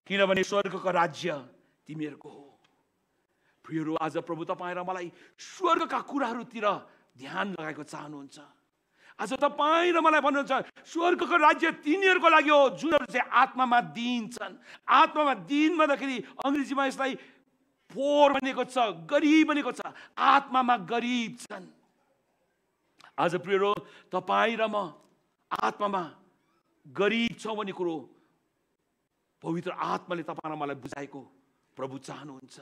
Speaker 1: किनभने स्वर्गको राज्य तिमीहरूको हो। प्रियहरू आज प्रभु तपाईँ र मलाई स्वर्गका कुराहरूतिर ध्यान लगाएको चाहनुहुन्छ। आज तपाईँ र मलाई भन्नुहुन्छ स्वर्गको राज्य तिनीहरूको लागि हो जुनहरू चाहिँ आत्मामा दिन्छन् आत्मामा दिन भन्दाखेरि अङ्ग्रेजीमा यसलाई पोर भनेको छ गरिब भनेको छ। आत्मामा गरिब छन्। आज प्रियो तपाईँ र म आत्मामा गरिब छौँ भन्ने कुरो पवित्र आत्माले तपाईँ र मलाई बुझाएको प्रभु चाहनुहुन्छ।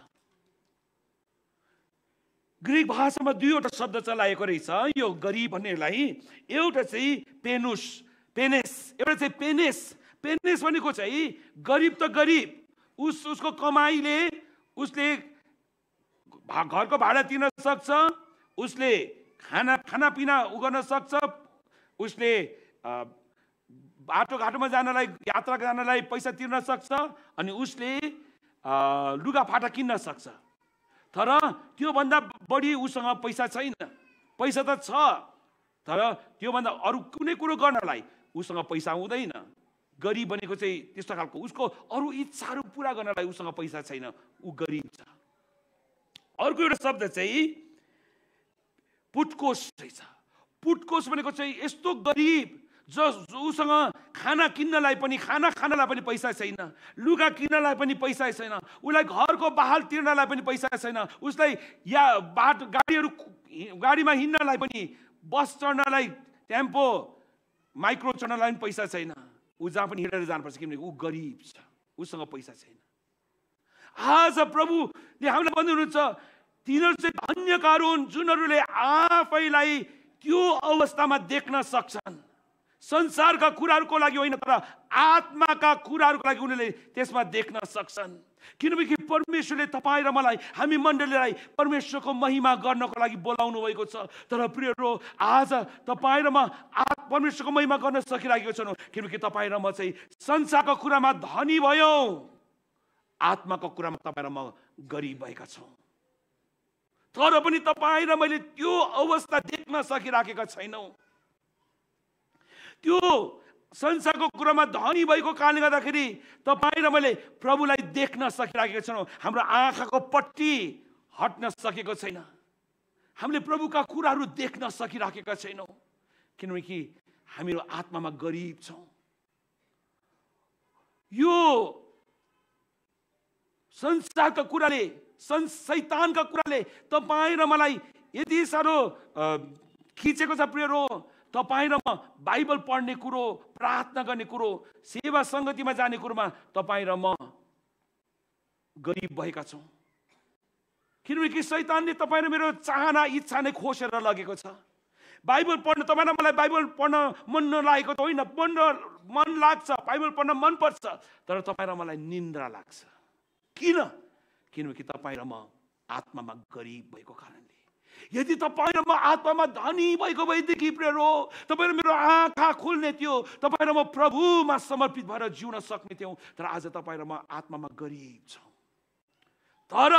Speaker 1: ग्रिक भाषामा दुईवटा शब्द चलाएको रहेछ यो गरिब भन्नेलाई एउटा चाहिँ पेनुस पेनेस एउटा चाहिँ पेनेस। पेनेस भनेको चाहिँ गरिब त गरिब उस उसको कमाइले उसले घरको भाडा तिर्न सक्छ उसले खाना खानापिना उ गर्न सक्छ। उसले बाटोघाटोमा जानलाई यात्रा जानलाई पैसा तिर्न सक्छ अनि उसले लुगाफाटा किन्न सक्छ। तर त्योभन्दा बढी उसँग पैसा छैन। पैसा त छ तर त्योभन्दा अरू कुनै कुरो गर्नलाई उसँग पैसा हुँदैन। गरिब भनेको चाहिँ त्यस्तो खालको उसको अरू इच्छाहरू पुरा गर्नलाई उसँग पैसा छैन। ऊ गरिब छ अर्को एउटा शब्द चाहिँ पुटकोस रहेछ पुटकोस भनेको चाहिँ यस्तो गरिब ज उसँग खाना किन्नलाई पनि खाना खानलाई पनि पैसा छैन लुगा किन्नलाई पनि पैसा छैन उसलाई घरको बहाल तिर्नलाई पनि पैसा छैन उसलाई या बाटो गाडीहरू गाडीमा हिँड्नलाई पनि बस चढ्नलाई टेम्पो माइक्रो चढ्नलाई पनि पैसा छैन। ऊ जहाँ पनि हिँडेर जानुपर्छ किनभने ऊ गरिब छ उसँग पैसा छैन। आज प्रभुले हामीलाई भन्नुहुन्छ तिनीहरू चाहिँ धन्यकार हुन् जुनहरूले आफैलाई त्यो अवस्थामा देख्न सक्छन्। संसारका कुराहरूको लागि होइन तर आत्माका कुराहरूको लागि उनीहरूले त्यसमा देख्न सक्छन्। किनकि परमेश्वरले तपाईँ र मलाई हामी मण्डलीलाई परमेश्वरको महिमा गर्नको लागि बोलाउनु भएको छ। तर प्रियहरू आज तपाईँ र म परमेश्वरको महिमा गर्न सकिरहेको छैनौँ। किनकि तपाईँ र म चाहिँ संसारको कुरामा धनी भयौँ। आत्माको कुरामा तपाईँ र म गरिब भएका छौँ। तर पनि तपाईँ र मैले त्यो अवस्था देख्न सकिराखेका छैनौँ। त्यो संसारको कुरामा धनी भएको कारणले गर्दाखेरि तपाईँ र मैले प्रभुलाई देख्न सकिरहेको छैनौँ। हाम्रो आँखाको पट्टी हट्न सकेको छैन। हामीले प्रभुका कुराहरू देख्न सकिराखेका छैनौँ। किनकि हामीहरू आत्मामा गरिब छौँ। यो संसारका कुराले सैतानका कुराले तपाईँ र मलाई यति साह्रो खिचेको छ प्रियरो तपाईँ र म बाइबल पढ्ने कुरो प्रार्थना गर्ने कुरो सेवा सङ्गतिमा जाने कुरोमा तपाईँ र म गरिब भएका छौँ। किनकि सैतानले तपाईँ र मेरो चाहना इच्छा नै खोसेर लगेको छ। बाइबल पढ्न तपाईँ र मलाई बाइबल पढ्न मन नलागेको त होइन पढ्न मन लाग्छ बाइबल पढ्न मनपर्छ तर तपाईँ र मलाई निन्द्रा लाग्छ। किन? किनकि तपाईँ र म आत्मामा गरिब भएको कारणले। यदि तपाईँ र म आत्मामा धनी भएको भएदेखि प्रेरो तपाईँ र मेरो आँखा खुल्ने थियो तपाईँ र म प्रभुमा समर्पित भएर जिउन सक्ने थियौँ तर आज तपाईँ र म आत्मामा गरिब छौँ। तर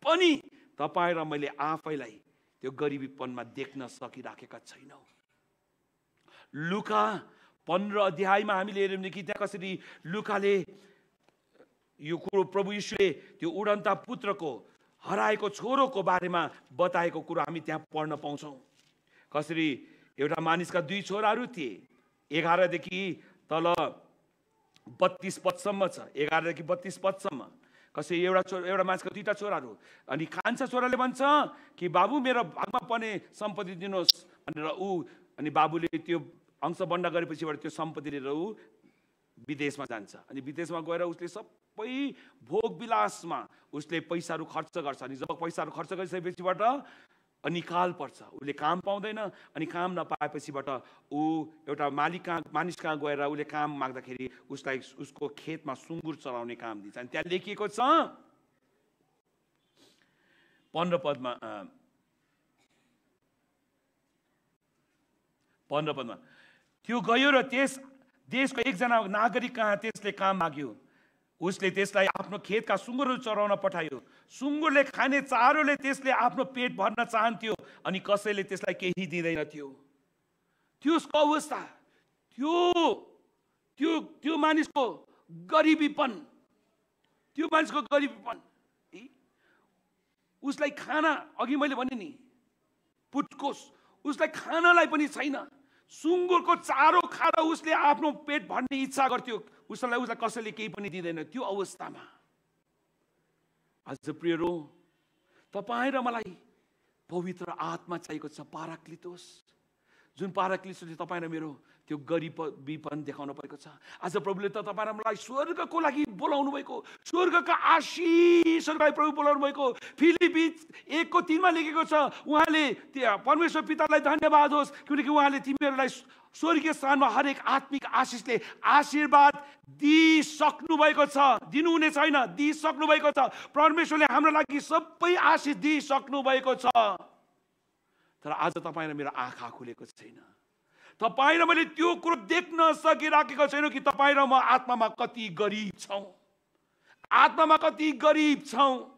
Speaker 1: पनि तपाईँ र मैले आफैलाई त्यो गरिबीपनमा देख्न सकिराखेका छैनौँ। लुका पन्ध्र अध्यायमा हामीले हेऱ्यौँ कि त्यहाँ कसरी लुकाले यो कुरो प्रभु यीशुले त्यो उडन्ता पुत्रको हराएको छोरोको बारेमा बताएको कुरो हामी त्यहाँ पढ्न पाउँछौँ। कसरी एउटा मानिसका दुई छोराहरू थिए एघारदेखि तल बत्तिस पदसम्म छ एघारदेखि बत्तिस पदसम्म। कसरी एउटा छोरा एउटा मानिसका दुईवटा छोराहरू? अनि कान्छा छोराले भन्छ कि बाबु मेरो भागमा पर्ने सम्पत्ति दिनुहोस् भनेर ऊ अनि बाबुले त्यो अंश बन्ड गरेपछिबाट त्यो सम्पत्ति लिएर ऊ विदेशमा जान्छ। अनि विदेशमा गएर उसले सबै भोग विलासमा उसले पैसाहरू खर्च गर्छ। अनि जब पैसाहरू खर्च गरिसकेपछिबाट निकाल पर्छ। उसले काम पाउँदैन। अनि काम नपाएपछिबाट ऊ एउटा मालिक कहाँ मानिस कहाँ गएर उसले काम माग्दाखेरि उसलाई उसको खेतमा सुँगुर चलाउने काम दिन्छ। अनि त्यहाँ लेखिएको छ पन्ध्र पदमा पन्ध्र पदमा त्यो गयो र त्यस देशको एकजना नागरिक कहाँ त्यसले काम माग्यो? उसले त्यसलाई आफ्नो खेतका सुँगुरहरू चराउन पठायो। सुँगुरले खाने चारोले त्यसले आफ्नो पेट भर्न चाहन्थ्यो अनि कसैले त्यसलाई केही दिँदैन थियो त्यो उसको अवस्था त्यो त्यो त्यो मानिसको गरिबीपन त्यो मानिसको गरिबीपन। उसलाई खाना अघि मैले भने नि पुटकोस उसलाई खानालाई पनि छैन। सुँगुरको चारो खाएर उसले आफ्नो पेट भर्ने इच्छा गर्थ्यो। उसलाई उसलाई कसैले केही पनि दिँदैन। त्यो अवस्थामा। आज प्रियरो तपाईँ र मलाई पवित्र आत्मा चाहिएको छ पाराक्लितोस। जुन पाराक्लितोसले तपाईँ र मेरो त्यो गरिब विपन देखाउनु परेको छ। आज प्रभुले त तपाईँ मलाई स्वर्गको लागि बोलाउनु भएको स्वर्गका आशिषहरूको प्रभु बोलाउनु भएको। फिलिपी एकको तिनमा लेखेको छ उहाँले परमेश्वर पितालाई धन्यवाद होस् किनकि उहाँले तिमीहरूलाई स्वर्गीय स्थानमा हरेक आत्मिक आशिषले आशीर्वाद दिइसक्नु भएको छ। दिनुहुने छैन दिइसक्नु भएको छ। परमेश्वरले हाम्रो लागि सबै आशिष दिइसक्नु भएको छ। तर आज तपाईँ र मेरो आँखा खुलेको छैन। तपाईँ र मैले त्यो कुरो देख्न सकिराखेको छैन कि तपाईँ र म आत्मामा कति गरिब छौँ। आत्मामा कति गरिब छौँ।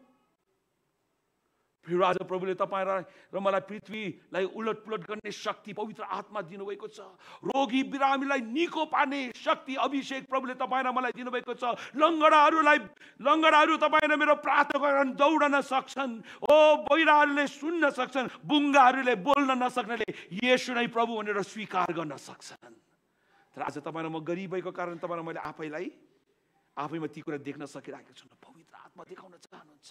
Speaker 1: फेरि आज प्रभुले तपाईँ र मलाई पृथ्वीलाई उलट पुलट गर्ने शक्ति पवित्र आत्मा दिनुभएको छ। रोगी बिरामीलाई निको पार्ने शक्ति अभिषेक प्रभुले तपाईँ र मलाई दिनुभएको छ। लङ्गडाहरूलाई लङ्गडाहरू तपाईँ र मेरो प्रार्थना गरेर दौडन सक्छन्। ओ बहिराहरूले सुन्न सक्छन् बुङ्गाहरूले बोल्न नसक्नेले यसो नै प्रभु भनेर स्वीकार गर्न सक्छन्। तर आज तपाईँ र म गरिब भएको कारण तपाईँ मैले आफैलाई आफैमा ती कुरा देख्न सकिरहेको छु। पवित्र आत्मा देखाउन चाहनुहुन्छ।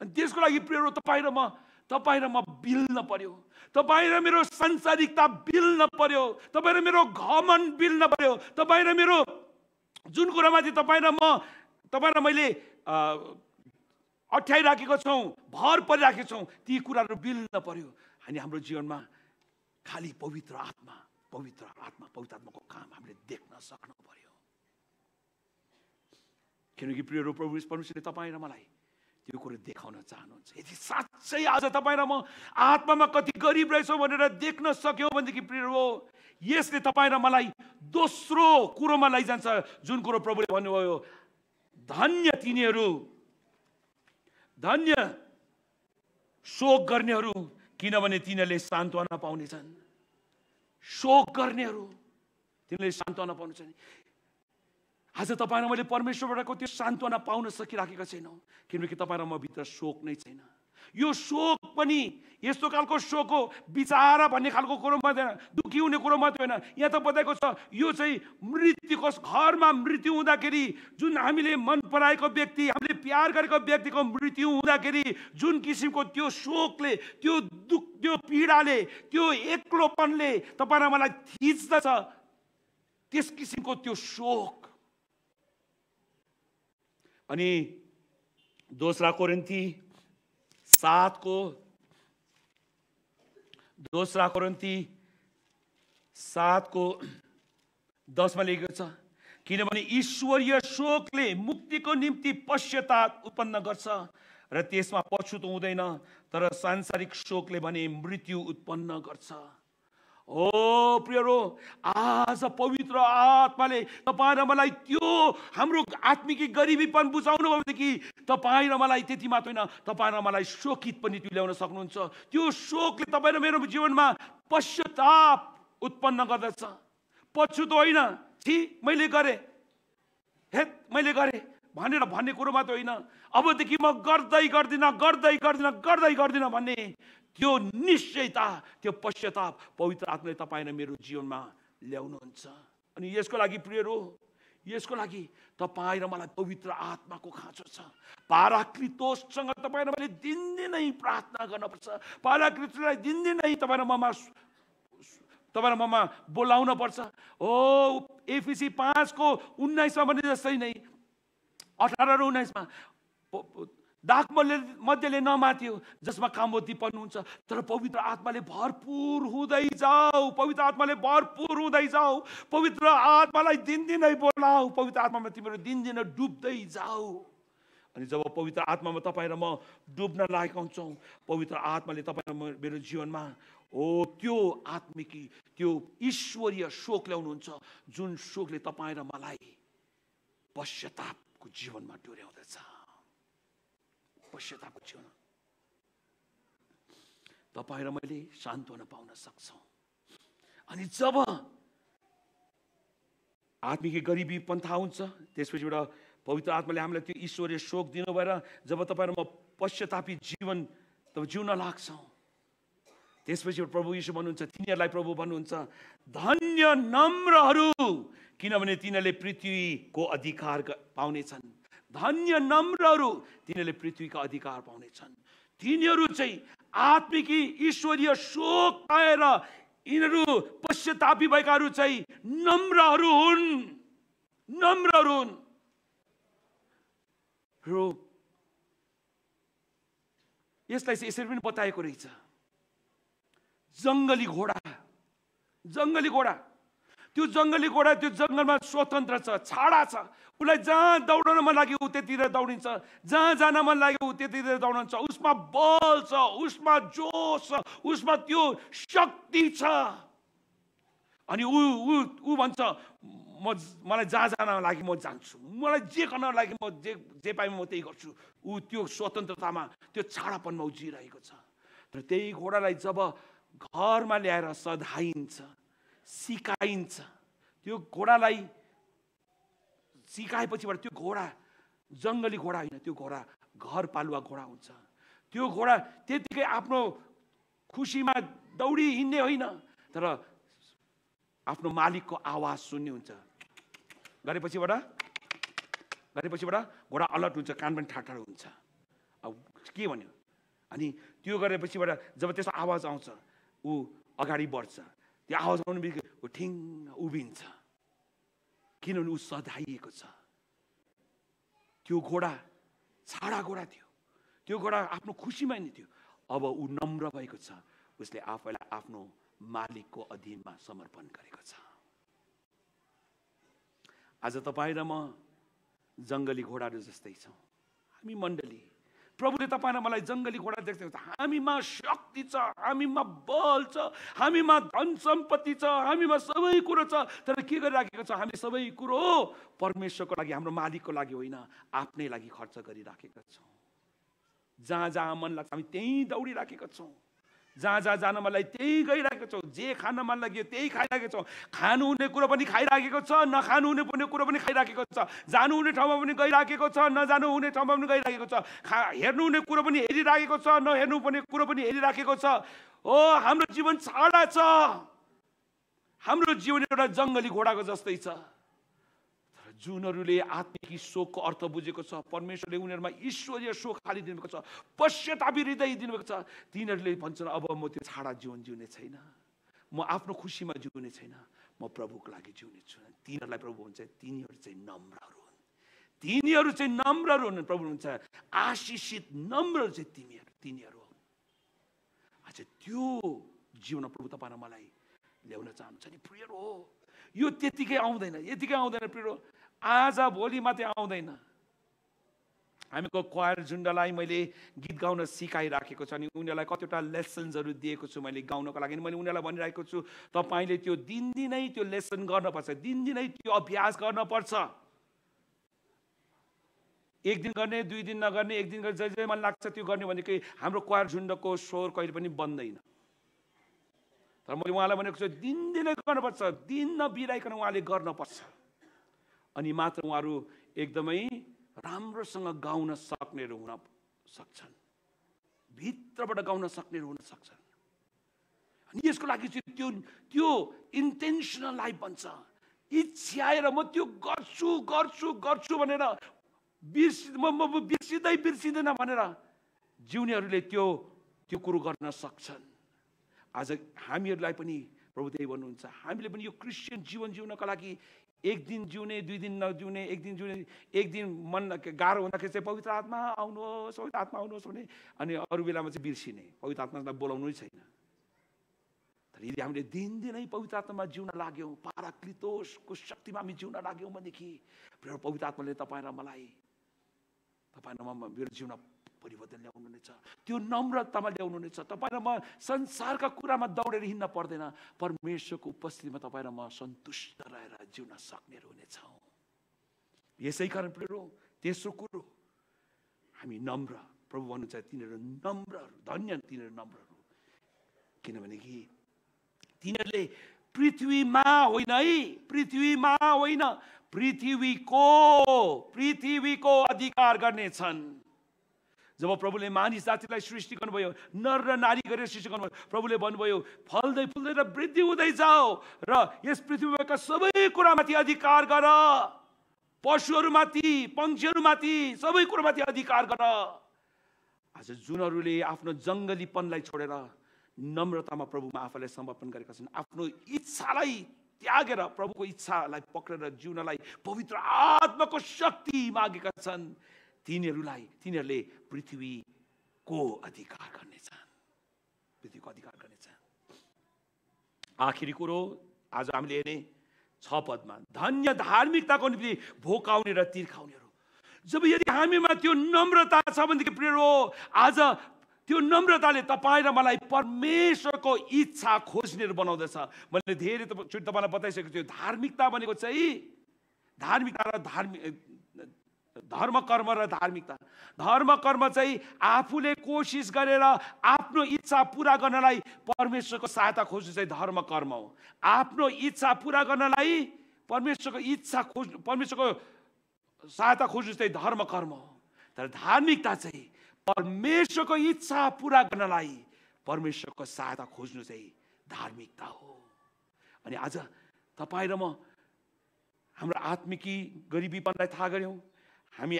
Speaker 1: अनि त्यसको लागि प्रेरो तपाईँ र म तपाईँ र म बिल्न पर्यो। तपाईँ र मेरो सांसारिकता बिल्न पर्यो। तपाईँ र मेरो घमन बिल्न पर्यो। तपाईँ र मेरो जुन कुरामा चाहिँ तपाईँ र म तपाईँ र मैले अठ्याइराखेको छौँ भर परिराखेको छौँ ती कुराहरू बिल्न पर्यो। अनि हाम्रो जीवनमा खालि पवित्र आत्मा पवित्र आत्मा पवित्र आत्माको काम हामीले देख्न सक्नु पर्यो। किनकि प्रिय प्रभु परमेश्वरले तपाईँ र मलाई त्यो कुरो देखाउन चाहनुहुन्छ। यदि साँच्चै आज तपाईँ र म आत्मामा कति गरिब रहेछौँ भनेर देख्न सक्यो भनेदेखि प्रिय हो यसले तपाईँ र मलाई दोस्रो कुरोमा लैजान्छ जुन कुरो प्रभुले भन्नुभयो धन्य तिनीहरू धन्य शोक गर्नेहरू किनभने तिनीहरूले सान्त्वना पाउनेछन्। शोक गर्नेहरू तिनीहरूले सान्त्वना पाउनेछन्। आज तपाईँ र मैले परमेश्वरबाटको त्यो सान्त्वना पाउन सकिराखेका छैनौँ किनकि तपाईँ र म भित्र शोक नै छैन। यो शोक पनि यस्तो खालको शोक हो विचार भन्ने खालको कुरो मात्रै दुःखी हुने कुरो मात्रै होइन। यहाँ त बताएको छ यो चाहिँ मृत्युको घरमा मृत्यु हुँदाखेरि जुन हामीले मन पराएको व्यक्ति हामीले प्यार गरेको व्यक्तिको मृत्यु हुँदाखेरि जुन किसिमको त्यो शोकले त्यो दुःख त्यो पीडाले त्यो एक्लोपनले तपाईँ र मलाई थिच्दछ त्यस किसिमको त्यो शोक अनि दोस्रा कोरिन्ती सातको दोस्रा कोरिन्ती सातको दसमा लेखेको छ किनभने ईश्वरीय शोकले मुक्तिको निम्ति पश्चाताप उत्पन्न गर्छ र त्यसमा पछुतो हुँदैन तर सांसारिक शोकले भने मृत्यु उत्पन्न गर्छ। ओ प्रियरो आज पवित्र आत्माले तपाईँ र मलाई त्यो हाम्रो आत्मिकी गरिबीपन बुझाउनु भयो भनेदेखि तपाईँ र मलाई त्यति मात्र होइन तपाईँ र मलाई शोकित पनि त्यो ल्याउन सक्नुहुन्छ। त्यो शोकले तपाईँ र मेरो जीवनमा पश्चाताप उत्पन्न गर्दछ। पछुतो होइन छि मैले गरेँ। हे मैले गरेँ। भनेर भन्ने कुरो मात्र होइन। अबदेखि म गर्दै गर्दिनँ गर्दै गर्दिनँ गर्दै गर्दिनँ भन्ने त्यो निश्चयता त्यो पश्चाताप पवित्र आत्माले तपाईँ र मेरो जीवनमा ल्याउनुहुन्छ। अनि यसको लागि प्रियरो यसको लागि तपाईँ र मलाई पवित्र आत्माको खाँचो छ। पाराकृतोषसँग तपाईँ र मैले दिनदिनै प्रार्थना गर्नुपर्छ। पाराकृतलाई दिनदिनै तपाईँ र ममा तपाईँ र ममा बोलाउन पर्छ हो एफिसी पाँचको उन्नाइसमा भने जस्तै नै अठार र उन्नाइसमा दाग मध्येले नमाथ्यो जसमा कामोती पर्नुहुन्छ तर पवित्र आत्माले भरपुर हुँदै जाऊ। पवित्र आत्माले भरपुर हुँदै जाऊ। पवित्र आत्मालाई दिनदिनै बोलाऊ। पवित्र आत्मामा तिमीहरू दिनदिन डुब्दै जाऊ। अनि जब पवित्र आत्मामा तपाईँ र म डुब्न लागेका हुन्छौँ पवित्र आत्माले तपाईँ र मेरो जीवनमा हो त्यो आत्मिकी त्यो ईश्वरीय शोक ल्याउनुहुन्छ जुन शोकले तपाईँ र मलाई पश्चातापको जीवनमा डोर्याउँदछ। पश्चातापको जीवन तपाईँ र मैले सान्त्वना पाउन सक्छौँ। अनि जब आत्मिक गरिबी पन्था हुन्छ त्यसपछिबाट पवित्र आत्माले हामीलाई त्यो ईश्वरीय शोक दिनु भएर जब तपाईँ म पश्चातापी जीवन तब जिउन लाग्छौँ त्यसपछि प्रभु यीशु भन्नुहुन्छ तिनीहरूलाई प्रभु भन्नुहुन्छ धन्य नम्रहरू किनभने तिनीहरूले पृथ्वीको अधिकार पाउनेछन्। धन्य नम्रहरू तिनीहरूले पृथ्वीका अधिकार पाउनेछन्। तिनीहरू चाहिँ आत्मिकी ईश्वरीय शोक पाएर यिनीहरू पश्चातापी भएकाहरू चाहिँ नम्रहरू हुन्। नम्रहरू हुन्। र यसलाई चाहिँ यसरी पनि बताएको रहेछ। जङ्गली घोडा जङ्गली घोडा। त्यो जङ्गली घोडा त्यो जङ्गलमा स्वतन्त्र छ छाडा छ। उसलाई जहाँ दौडन मन लाग्यो ऊ त्यतिर दौडिन्छ। जहाँ जान मन लाग्यो ऊ त्यतिर दौडिन्छ। उसमा बल छ उसमा जोस छ उसमा त्यो शक्ति छ। अनि ऊ ऊ ऊ भन्छ म मलाई जहाँ जान लागि म जान्छु। मलाई जे गर्न लागि म जे जे पाएँ म त्यही गर्छु। ऊ त्यो स्वतन्त्रतामा त्यो छाडापनमा उजिरहेको छ। र त्यही घोडालाई जब घरमा ल्याएर सधाइन्छ सिकाइन्छ। त्यो घोडालाई सिकाएपछिबाट त्यो घोडा जङ्गली घोडा होइन त्यो घोडा घर पालुवा घोडा हुन्छ। त्यो घोडा त्यतिकै आफ्नो खुसीमा दौडी हिँड्ने होइन तर आफ्नो मालिकको आवाज सुन्ने हुन्छ। गरेपछिबाट? गरेपछिबाट? घोडा अलर्ट हुन्छ कान पनि ठाठाडो हुन्छ। अब के भन्यो? अनि त्यो गरेपछिबाट जब त्यसको आवाज आउँछ ऊ अगाडि बढ्छ। त्यो आवाज आउनु बित्तिकै ऊ ठिङ उभिन्छ। किनभने ऊ सधाइएको छ। त्यो घोडा छाडा घोडा थियो। त्यो घोडा आफ्नो खुसीमा नि थियो। अब ऊ नम्र भएको छ। उसले आफैलाई आफ्नो मालिकको अधीनमा समर्पण गरेको छ। आज तपाईँ र म जङ्गली घोडाहरू जस्तै छौँ। हामी मण्डली। प्रभुले तपाईँ र मलाई जङ्गली घोडा देख्दै हामीमा शक्ति छ हामीमा बल छ हामीमा धन सम्पत्ति छ हामीमा सबै कुरो छ। तर के गरिराखेको छ? हामी सबै कुरो परमेश्वरको लागि हाम्रो मालिकको लागि होइन। आफ्नै लागि खर्च गरिराखेका छौँ। जहाँ जहाँ मन लाग्छ हामी त्यहीँ दौडिराखेका छौँ। जहाँ जहाँ जान मनलाई त्यही गइरहेको छौँ। जे खान मन लाग्यो त्यही खाइरहेको छौँ। खानु हुने कुरो पनि खाइराखेको छ नखानु हुने पर्ने कुरो पनि खाइराखेको छ। जानु हुने ठाउँमा पनि गइराखेको छ नजानु हुने ठाउँमा पनि गइराखेको छ। खा हेर्नु हुने कुरो पनि हेरिराखेको छ नहेर्नु पर्ने कुरो पनि हेरिराखेको छ। हो हाम्रो जीवन छाडा छ। हाम्रो जीवन एउटा जङ्गली घोडाको जस्तै छ। जुनहरूले आत्मिक शोकको अर्थ बुझेको छ परमेश्वरले उनीहरूमा ईश्वरीय शोक हालिदिनुभएको छ पश्चातापी हृदय दिनुभएको छ तिनीहरूले भन्छन् अब म त्यो छाडा जीवन जिउने छैन। म आफ्नो खुसीमा जिउने छैन। म प्रभुको लागि जिउने छु। तिनीहरूलाई प्रभु हुन्छ तिनीहरू चाहिँ नम्रहरू हुन्। तिनीहरू चाहिँ नम्रहरू हुन्। प्रभु हुन्छ आशिषित नम्रहरू चाहिँ तिमीहरू तिनीहरू हुन्। आज त्यो जीवन प्रभु तपाईँ मलाई ल्याउन चाहन्छ नि प्रियर हो। यो त्यतिकै आउँदैन यतिकै आउँदैन प्रियो आज भोलि मात्रै आउँदैन। हामीको क्वायर झुन्डलाई मैले गीत गाउन सिकाइराखेको छु अनि उनीहरूलाई कतिवटा लेसन्सहरू दिएको छु मैले गाउनको लागि। मैले उनीहरूलाई भनिरहेको छु तपाईँले त्यो दिनदिनै त्यो लेसन गर्नुपर्छ दिनदिनै त्यो अभ्यास गर्नुपर्छ। एक दिन गर्ने दुई दिन नगर्ने एक दिन जे जे मन लाग्छ त्यो गर्ने भनेको हाम्रो क्वायर झुन्डको स्वर कहिले पनि बन्दैन। तर मैले उहाँलाई भनेको छु दिनदिनै गर्नुपर्छ दिन नबिराइकन उहाँले गर्नुपर्छ। अनि मात्र उहाँहरू एकदमै राम्रोसँग गाउन सक्नेहरू हुन सक्छन्। भित्रबाट गाउन सक्नेहरू हुन सक्छन्। अनि यसको लागि चाहिँ त्यो त्यो इन्टेन्सनल लाइफ बन्छ इच्छ्याएर म त्यो गर्छु गर्छु गर्छु भनेर बिर्सि म बिर्सिँदै बिर्सिँदैन भनेर जिउनेहरूले त्यो त्यो कुरो गर्न सक्छन्। आज हामीहरूलाई पनि प्रभु त्यही भन्नुहुन्छ। हामीले पनि यो क्रिस्चियन जीवन जिउनको लागि एक दिन जिउने दुई दिन नजिउने एक दिन जिउने एक दिन मन गाह्रो हुँदाखेरि चाहिँ पवित्र आत्मा आउनुहोस् पवित्र आत्मा आउनुहोस् भने अनि अरू बेलामा चाहिँ बिर्सिने। पवित्र आत्मालाई बोलाउनै छैन। तर यदि हामीले दिनदिनै पवित्र आत्मामा जिउन लाग्यौँ पाराक्लितोसको शक्तिमा हामी जिउन लाग्यौँ भनेदेखि पवित्र आत्माले तपाईँ र मलाई तपाईँ र म मेरो जिउन परिवर्तन ल्याउनु नै छ त्यो नम्रतामा ल्याउनु नै छ तपाईँ र म संसारका कुरामा दौडेर हिँड्न पर्दैन। परमेश्वरको उपस्थितिमा तपाईँ र म सन्तुष्ट रहेर जिउन सक्नेहरू हुनेछौँ। यसै कारण प्रेरो तेस्रो कुरो हामी नम्र। प्रभु भन्नुहुन्छ तिनीहरू नम्रहरू धन्य तिनीहरू नम्रहरू। किनभने कि तिनीहरूले पृथ्वीमा होइन है पृथ्वीमा होइन पृथ्वीको पृथ्वीको अधिकार गर्नेछन्। जब प्रभुले मानिस जातिलाई सृष्टि गर्नुभयो नर र नारी गरेर सृष्टि गर्नुभयो प्रभुले भन्नुभयो फल्दै फुल्दै र वृद्धि हुँदै जाओ र यस पृथ्वीका सबै कुरामाथि अधिकार गर। पशुहरूमाथि पङ्क्षीहरूमाथि सबै कुरामाथि अधिकार गर। आज जुनहरूले आफ्नो जङ्गलीपनलाई छोडेर नम्रतामा प्रभुमा आफूलाई समर्पण गरेका छन् आफ्नो इच्छालाई त्यागेर प्रभुको इच्छालाई पक्रेर जिउनलाई पवित्र आत्माको शक्ति मागेका छन् तिनीहरूलाई तिनीहरूले पृथ्वीको अधिकार गर्नेछन्। पृथ्वीको अधिकार गर्नेछन्। आखिरी कुरो आज हामीले हेर्ने छ पदमा धन्य धार्मिकताको निम्ति भोकाउने र तिर्खाउनेहरू जब यदि हामीमा त्यो नम्रता छ भनेदेखि प्रिय आज त्यो नम्रताले तपाईँ र मलाई परमेश्वरको इच्छा खोज्नेहरू बनाउँदछ। मैले धेरै तपाईँलाई बताइसकेको छु धार्मिकता भनेको चाहिँ धार्मिकता र धार्मिक धर्म कर्म र धार्मिकता। धर्म कर्म चाहिँ आफूले कोसिस गरेर आफ्नो इच्छा पुरा गर्नलाई परमेश्वरको सहायता खोज्नु चाहिँ धर्म कर्म हो। आफ्नो इच्छा पुरा गर्नलाई परमेश्वरको इच्छा खोज्नु परमेश्वरको सहायता खोज्नु चाहिँ धर्म कर्म हो। तर धार्मिकता चाहिँ परमेश्वरको इच्छा पुरा गर्नलाई परमेश्वरको सहायता खोज्नु चाहिँ धार्मिकता हो। अनि आज तपाईँ र म हाम्रो आत्मिकी गरिबीपनलाई थाहा गऱ्यौँ। हामी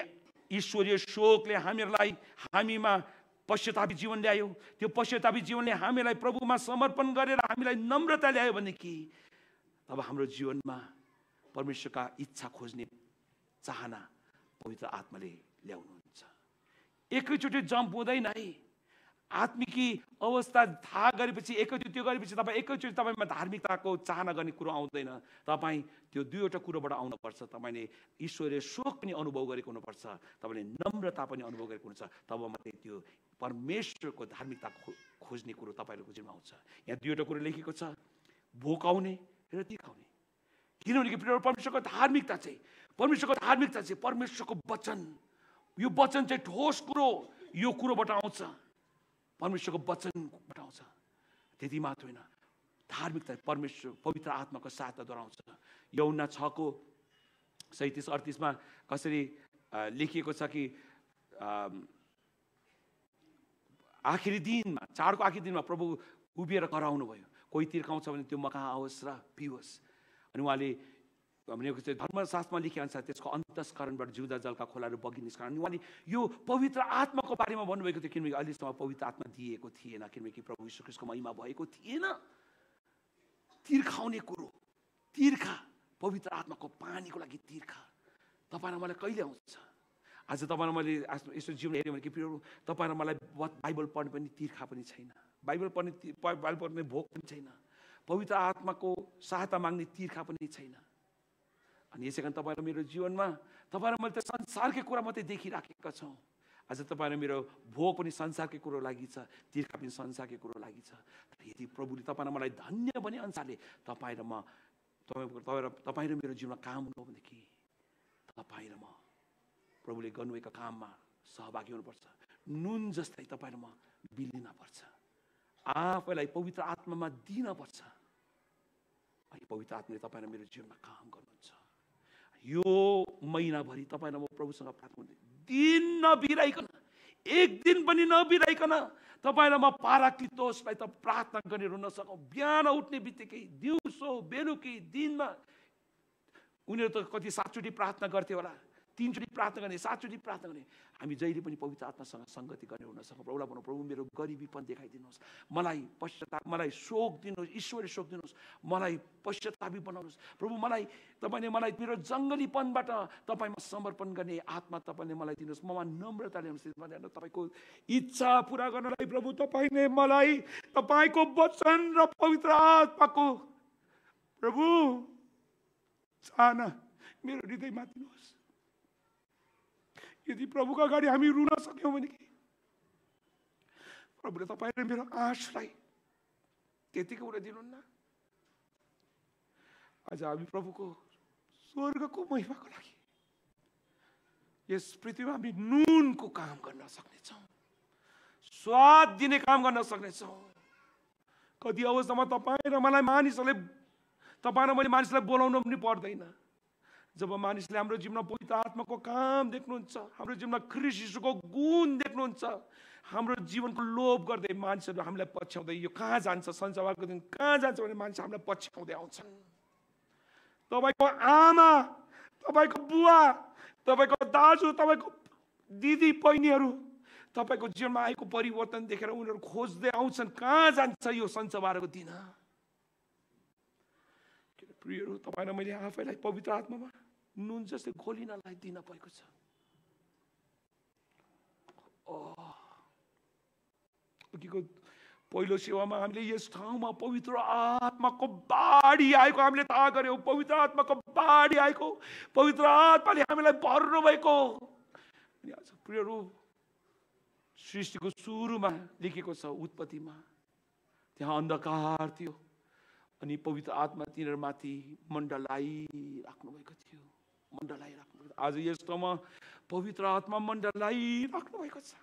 Speaker 1: ईश्वरीय शोकले हामीहरूलाई हामीमा पश्चातापी जीवन ल्यायो। त्यो पश्चातापी जीवनले हामीलाई प्रभुमा समर्पण गरेर हामीलाई नम्रता ल्यायो भने कि तब हाम्रो जीवनमा परमेश्वरका इच्छा खोज्ने चाहना पवित्र आत्माले ल्याउनुहुन्छ। एकैचोटि जम्प हुँदैन है। आत्मिकी अवस्था थाहा गरेपछि एकैचोटि त्यो गरेपछि तपाईँ एकैचोटि तपाईँमा धार्मिकताको चाहना गर्ने कुरो आउँदैन। तपाईँ त्यो दुईवटा कुरोबाट आउनुपर्छ। तपाईँले ईश्वरीय शोक पनि अनुभव गरेको हुनुपर्छ। तपाईँले नम्रता पनि अनुभव गरेको हुन्छ तब मात्रै त्यो परमेश्वरको धार्मिकता खो खोज्ने कुरो तपाईँहरूको जिम्मा आउँछ। यहाँ दुईवटा कुरो लेखेको छ। भोकाउने र तिर्खाउने किनभने परमेश्वरको धार्मिकता चाहिँ परमेश्वरको धार्मिकता चाहिँ परमेश्वरको वचन। यो वचन चाहिँ ठोस कुरो। यो कुरोबाट आउँछ। परमेश्वरको वचनबाट आउँछ त्यति मात्र होइन। धार्मिकता परमेश्वर पवित्र आत्माको सहायताद्वारा आउँछ यौना छको सैतिस अडतिसमा कसरी लेखिएको छ कि आखिरी दिनमा चाडको आखिरी दिनमा प्रभु उभिएर कराउनु भयो कोही तिर्काउँछ भने त्यो मका आओस् र पिओस्। अनि उहाँले भनेको चाहिँ धर्मशास्त्रमा लेखे अनुसार त्यसको अन्तस्करणबाट जिउँदा जलका खोलाहरू बगि निस्कन अनि उहाँले यो पवित्र आत्माको बारेमा भन्नुभएको थियो किनभने अहिलेसम्म पवित्र आत्मा दिएको थिएन किनकि प्रभु यीशु महिमा भएको थिएन। तिर्खाउने कुरो तिर्खा पवित्र आत्माको पानीको लागि तिर्खा। तपाईँ मलाई कहिले आउँछ? आज तपाईँलाई मैले यसो जीवन हेऱ्यो भने के तपाईँ र मलाई बाइबल पढ्ने पनि तिर्खा पनि छैन। बाइबल पढ्ने बाइबल पढ्ने भोक पनि छैन। पवित्र आत्माको सहायता माग्ने तिर्खा पनि छैन। अनि यसै कारण तपाईँ र मेरो जीवनमा तपाईँ र मैले त संसारकै कुरा मात्रै देखिराखेका छौँ। आज तपाईँ र मेरो भोग पनि संसारकै कुरो लागि छ तिर्खा पनि संसारकै कुरो लागि छ। यदि प्रभुले तपाईँ र मलाई धन्य भने अनुसारले तपाईँ र म तपाईँ तपाईँ र तपाईँ र मेरो जीवनमा काम हुनु भनेदेखि तपाईँ र म प्रभुले गर्नुभएको काममा सहभागी हुनुपर्छ। नुन जस्तै तपाईँ र म बिलिन पर्छ। आफैलाई पवित्र आत्मामा दिनपर्छ अनि पवित्र आत्माले तपाईँ र मेरो जीवनमा काम गर्नुहुन्छ। यो महिनाभरि तपाईँ र म प्रभुसँग प्रार्थना दिन नबिराइकन एक दिन पनि नबिराइकन तपाईँ र म पाराक्लितोसलाई त प्रार्थना गरेर हुन सकौँ बिहान उठ्ने बित्तिकै दिउँसो बेलुकी दिनमा उनीहरू त कति सातचोटि प्रार्थना गर्थ्यो होला। तिनचोटि प्रार्थना गर्ने सातचोटि प्रार्थना गर्ने। हामी जहिले पनि पवित्र आत्मासँग सङ्गति गर्ने हुन सक्छौँ प्रभुलाई भनौँ प्रभु मेरो गरिबीपन देखाइदिनुहोस्। मलाई पश्चाताप मलाई शोक दिनुहोस् ईश्वरी शोक दिनुहोस्। मलाई पश्चातापी बनाउनुहोस्। प्रभु मलाई तपाईँले मलाई मेरो जङ्गलीपनबाट तपाईँमा समर्पण गर्ने आत्मा तपाईँले मलाई दिनुहोस्। ममा नम्रता ल्याउनुहोस् तपाईँको इच्छा पुरा गर्नलाई प्रभु तपाईँले मलाई तपाईँको वचन र पवित्र आत्माको प्रभु चाहना मेरो हृदयमा दिनुहोस्। यदि प्रभुको अगाडि हामी रुन सक्यौँ भने कि प्रभुले तपाईँले मेरो आँसलाई त्यतिकै कुरा दिनुहुन्न। आज हामी प्रभुको स्वर्गको महिमाको लागि यस पृथ्वीमा हामी नुनको काम गर्न सक्नेछौँ। स्वाद दिने काम गर्न सक्नेछौँ। कति अवस्थामा तपाईँ र मलाई मानिसहरूले तपाईँ र मैले मानिसलाई बोलाउनु पनि पर्दैन। जब मानिसले हाम्रो जीवनमा पवित्र आत्माको काम देख्नुहुन्छ हाम्रो जीवनमा यीशुको गुण देख्नुहुन्छ हाम्रो जीवनको लोभ गर्दै मान्छेहरू हामीलाई पछ्याउँदै यो कहाँ जान्छ सञ्चारको दिन कहाँ जान्छ भने मान्छे हामीलाई पछ्याउँदै आउँछन् तपाईँको आमा तपाईँको बुवा तपाईँको दाजु तपाईँको दिदी बहिनीहरू तपाईँको जीवनमा आएको परिवर्तन देखेर उनीहरू खोज्दै आउँछन् कहाँ जान्छ यो सञ्चबारको दिन? प्रियहरू तपाईँ र मैले आफैलाई पवित्र आत्मामा नुन जस्तै खोलिनलाई दिन भएको छ। अघिको पहिलो सेवामा हामीले यस ठाउँमा पवित्र आत्माको बाढी आएको हामीले थाहा गऱ्यौँ पवित्र आत्माको बाढी आएको। पवित्र आत्माले हामीलाई भर्नु भएको प्रियहरू सृष्टिको सुरुमा लेखेको छ उत्पत्तिमा त्यहाँ अन्धकार थियो। अनि पवित्र आत्मा तिनीहरूमाथि मण्डलाई भएको थियो। मण्डलाई राख्नु आज यस ठाउँमा पवित्र आत्मा मण्डलाई राख्नु भएको छ।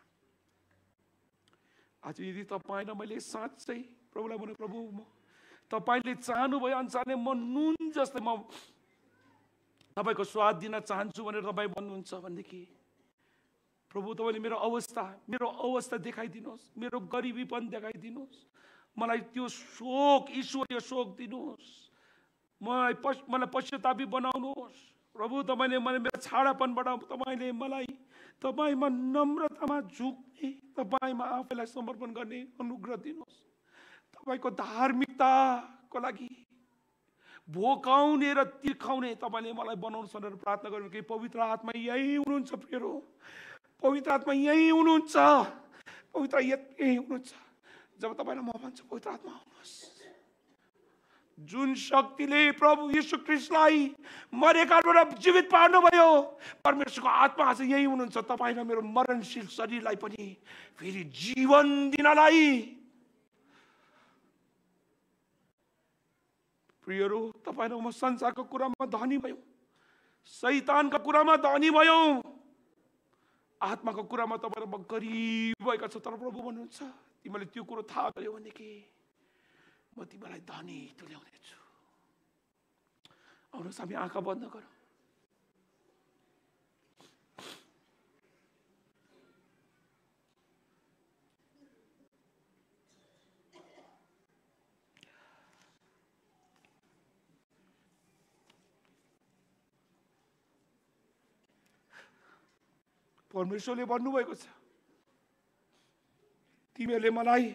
Speaker 1: आज यदि तपाईँ र मैले साँच्चै प्रभुलाई भने प्रभु म तपाईँले चाहनुभयो अनुसारले म नुन जस्तै म तपाईँको स्वाद दिन चाहन्छु भनेर तपाईँ भन्नुहुन्छ भनेदेखि प्रभु तपाईँले मेरो अवस्था मेरो अवस्था देखाइदिनुहोस् मेरो गरिबी पनि देखाइदिनुहोस्। मलाई त्यो शोक ईश्वरीय शोक दिनुहोस्। मलाई पश् मलाई पश्चातापी बनाउनुहोस्। प्रभु तपाईँले मैले मेरो छाडापनबाट तपाईँले मलाई तपाईँमा नम्रतामा झुक्ने तपाईँमा आफैलाई समर्पण गर्ने अनुग्रह दिनुहोस्। तपाईँको धार्मिकताको लागि भोकाउने र तिर्खाउने तपाईँले मलाई बनाउनु भनेर प्रार्थना गर्नु कि पवित्र आत्मा यही हुनुहुन्छ प्रियो पवित्र आत्मा यहीँ हुनुहुन्छ। पवित्र यही हुनुहुन्छ। जब तपाईँलाई म भन्छु पवित्र आत्मा आउनुहोस्। जुन शक्तिले प्रभु यीशु क्रिस्टलाई मरेकाबाट जीवित पार्नुभयो परमेश्वरको आत्मा आज यही हुनुहुन्छ। तपाईँ र मेरो मरणशील शरीरलाई पनि फेरि जीवन दिनलाई। प्रियहरू तपाईँ र म संसारको कुरामा धनी भयौँ सैतानका कुरामा धनी भयौँ। आत्माको कुरामा तपाईँ म गरिब भएका छ तर प्रभु भन्नुहुन्छ तिमीले त्यो कुरो थाहा गऱ्यौ भनेदेखि म तिमीलाई धनी तुल्याउने छु आउनुहोस् हामी आँखा बन्द गरौँ। परमेश्वरले भन्नुभएको छ। तिमीहरूले मलाई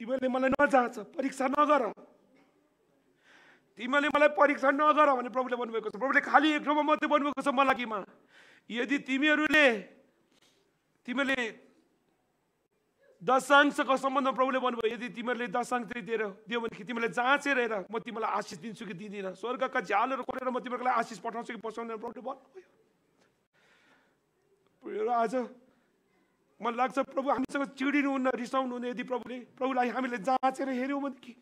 Speaker 1: तिमीहरूले मलाई नजाँच परीक्षा नगर। तिमीहरूले मलाई परीक्षा नगर भने प्रभुले भन्नुभएको छ। प्रभुले खालि एक ठाउँमा मात्रै भन्नुभएको छ मलाकीमा यदि तिमीहरूले तिमीहरूले दशांशको सम्बन्धमा प्रभुले भन्नुभयो यदि तिमीहरूले दशांश दिएर दियो भनेदेखि तिमीलाई जाँचेर हेर म तिमीलाई आशिष दिन्छु कि दिँदिनँ। स्वर्गका झ्यालहरू खोलेर म तिमीहरूलाई आशिष पठाउँछु कि पठाउने प्रभुले भन्नुभयो। आज मलाई लाग्छ प्रभु हामीसँग चिडिनुहुन्न रिसाउनुहुन्न यदि प्रभुले प्रभुलाई हामीले जाँचेर हेऱ्यौँ भनेदेखि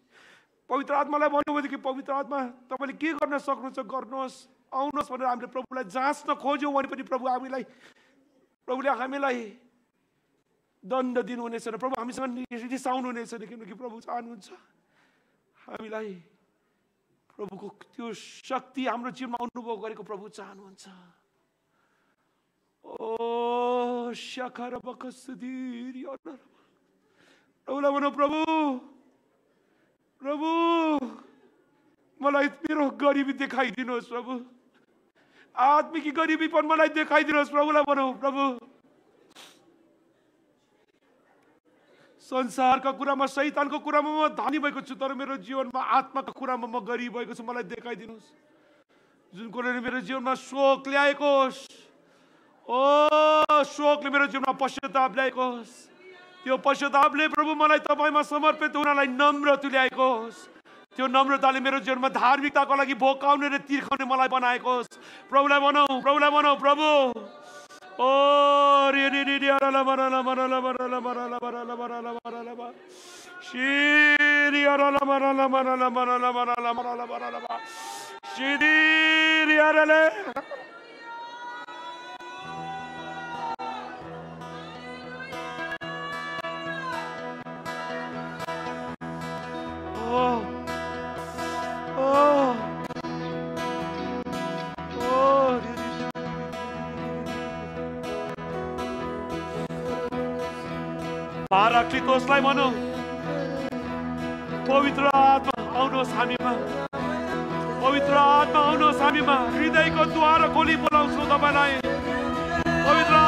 Speaker 1: पवित्र आत्मालाई भन्नु भनेदेखि पवित्र आत्मा तपाईँले के गर्न सक्नुहुन्छ गर्नुहोस् आउनुहोस् भनेर हामीले प्रभुलाई जाँच्न खोज्यौँ भने पनि प्रभु हामीलाई प्रभुले हामीलाई दण्ड दिनुहुनेछ प्रभु हामीसँग रिसाउनु हुनेछ किनकि प्रभु चाहनुहुन्छ हामीलाई प्रभुको त्यो शक्ति हाम्रो जीवनमा अनुभव गरेको प्रभु चाहनुहुन्छ। प्रभुलाई भनौँ प्रभु प्रभु मलाई मेरो गरिबी देखाइदिनुहोस् प्रभु आत्मिकी गरिबी पनि मलाई देखाइदिनुहोस् प्रभुलाई भनौँ प्रभु. संसारका कुरामा सैतानको कुरामा म धनी भएको छु तर मेरो जीवनमा आत्माको कुरामा म गरिब भएको छु मलाई देखाइदिनुहोस्। जुन कुराले मेरो जीवनमा शोक ल्याएको होस् ओ शोकले मेरो जीवनमा पश्चाताप ल्याएको होस् त्यो पश्चातापले प्रभु मलाई तपाईँमा समर्पित हुनलाई नम्र तुल्याएको होस् त्यो नम्रताले मेरो जीवनमा धार्मिकताको लागि भोकाउने र तिर्खाउने मलाई बनाएको होस् प्रभुलाई भनौँ प्रभुलाई भनौँ प्रभु ओ रे पाराक्लितोसलाई भनौँ पवित्र आत्मा आउनुहोस् हामीमा पवित्र आत्मा आउनुहोस् हामीमा हृदयको द्वार खोली बोलाउँछौँ तपाईँलाई पवित्र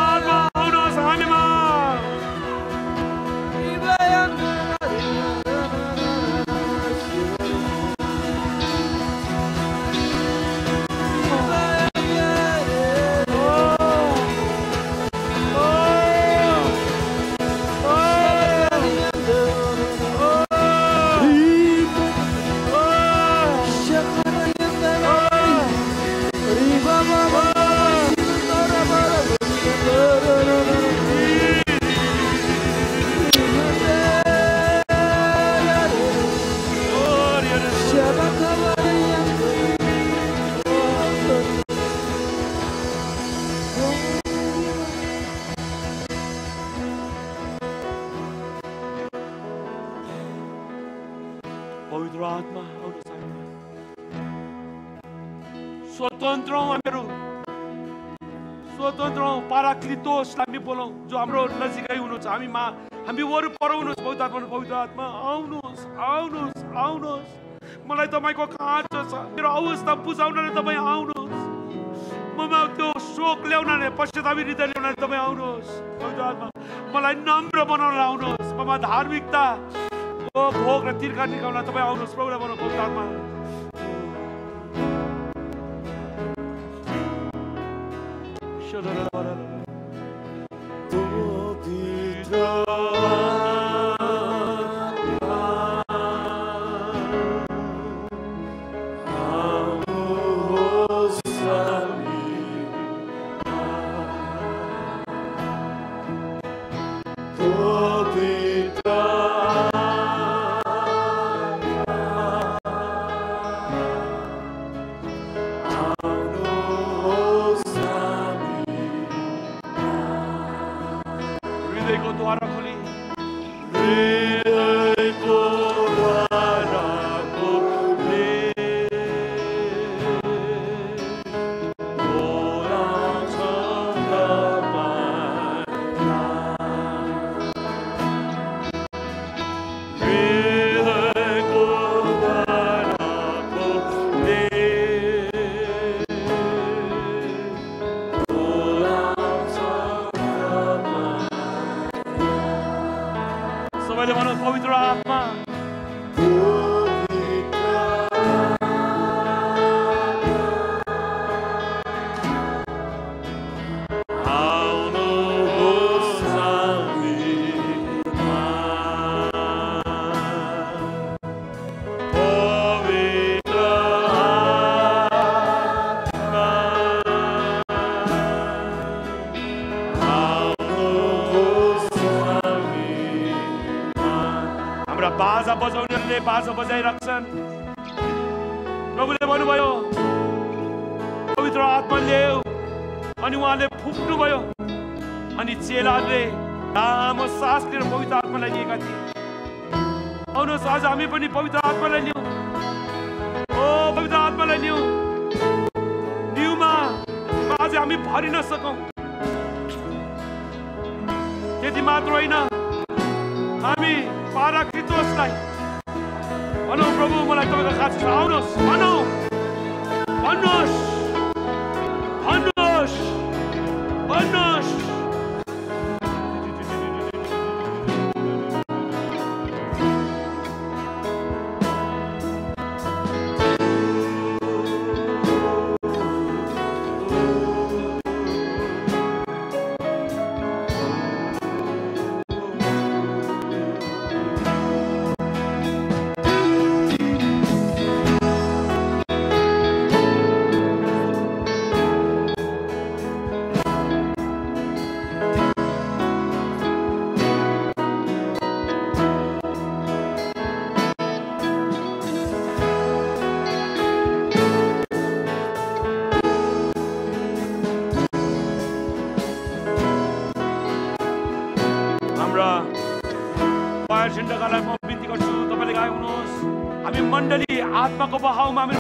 Speaker 1: हामीमा हामी वरपर हुनुहोस् पवित्र आत्मा पवित्र आत्मा आउनुहोस् आउनुहोस् आउनुहोस्। मलाई तपाईँको खाँचो छ मेरो अवस्था बुझाउन तपाईँ आउनुहोस्। ममा त्यो शोक ल्याउनाले पश्चातापी हृदय ल्याउनाले तपाईँ आउनुहोस् आत्मा। मलाई नम्र बनाउन आउनुहोस् ममा धार्मिकता भोग र तिर्खा निकाल्न तपाईँ आउनुहोस् प्रभुलाई भनौँ पवित्र आत्मा। हृदयको बजाउनेहरूले बाजा बजाइराख्छन् प्रभुले भन्नुभयो पवित्र आत्मा ल्याऊ अनि उहाँले फुक्नुभयो अनि चेलाहरूले लामो सास लिएर पवित्र आत्मालाई लिएका थिए। आउनुहोस् आज हामी पनि पवित्र आत्मालाई लिउँ। ओ पवित्र आत्मालाई लिउँ। लिउमा आज हामी भरिन सकौँ। तपाईँको खास आत्माको बहाउमा हामी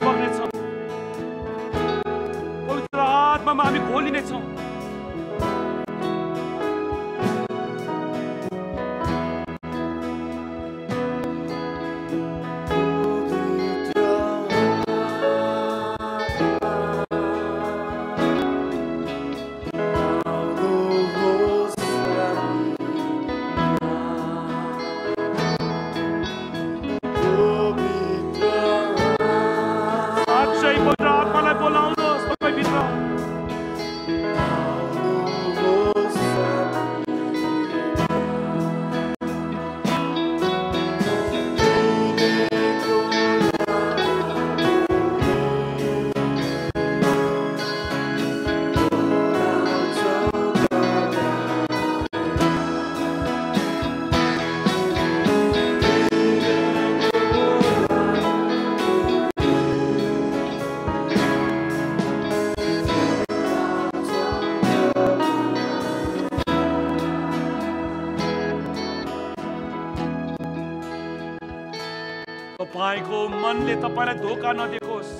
Speaker 1: तपाईँको मनले तपाईँलाई धोका नदिएकोस्।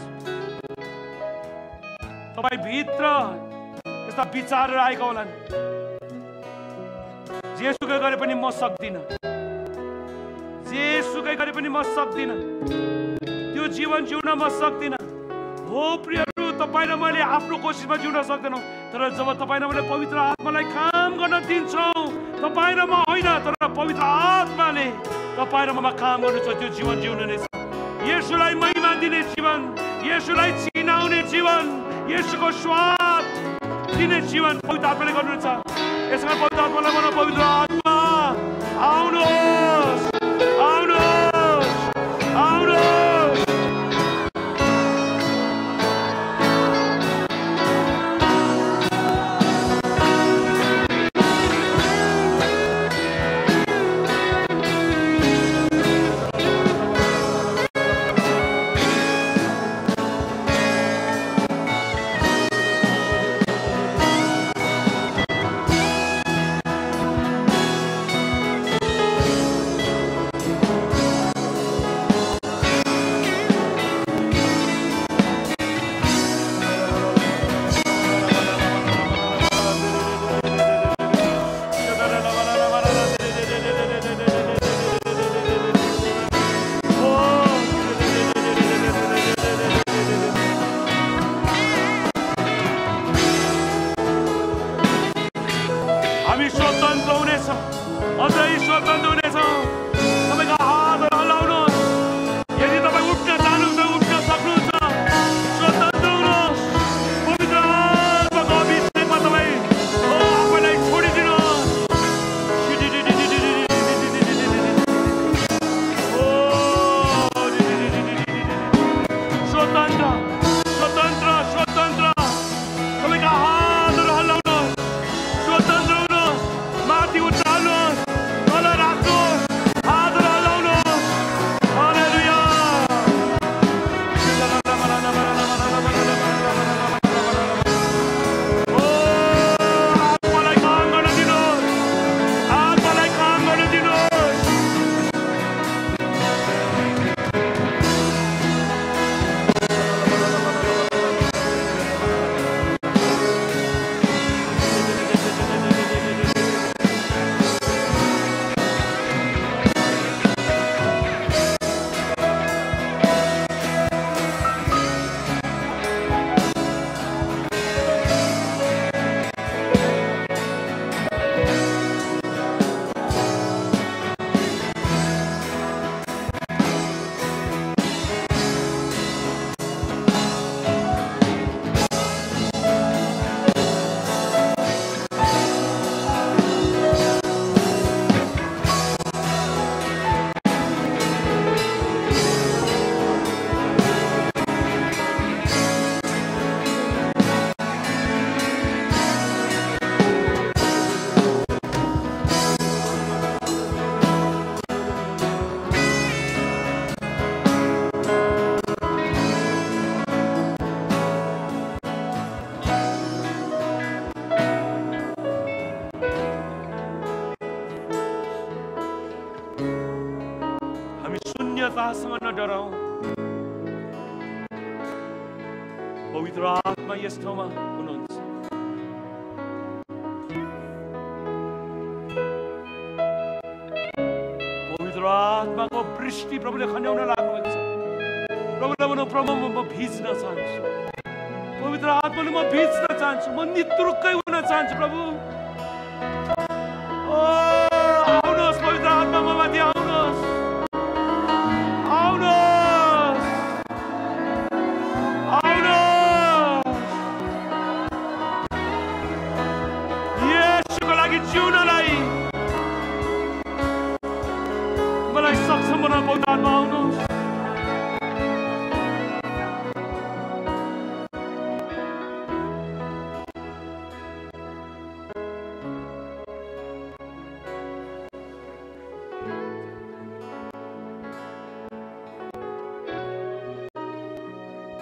Speaker 1: तपाईँ भित्र यस्ता विचारहरू आएका होलान्। जेसुकै गरे पनि म सक्दिनँ। जेसुकै गरे पनि म सक्दिनँ। त्यो जीवन जिउन म सक्दिनँ। हो प्रियहरू तपाईँ र मैले आफ्नो कोसिसमा जिउन सक्दैनौँ। तर जब तपाईँ र मैले पवित्र आत्मालाई काम गर्न दिन्छौँ तपाईँ र म होइन तर पवित्र आत्माले तपाईँ र ममा काम गर्नु छ त्यो जीवन जिउनु नै यसुलाई महिमा दिने जीवन यसुलाई चिनाउने जीवन यसुको स्वाद दिने जीवन पवित्र आत्माले गर्नु छ यसमा पवित्र पवित्र आत्मा आउनुहोस्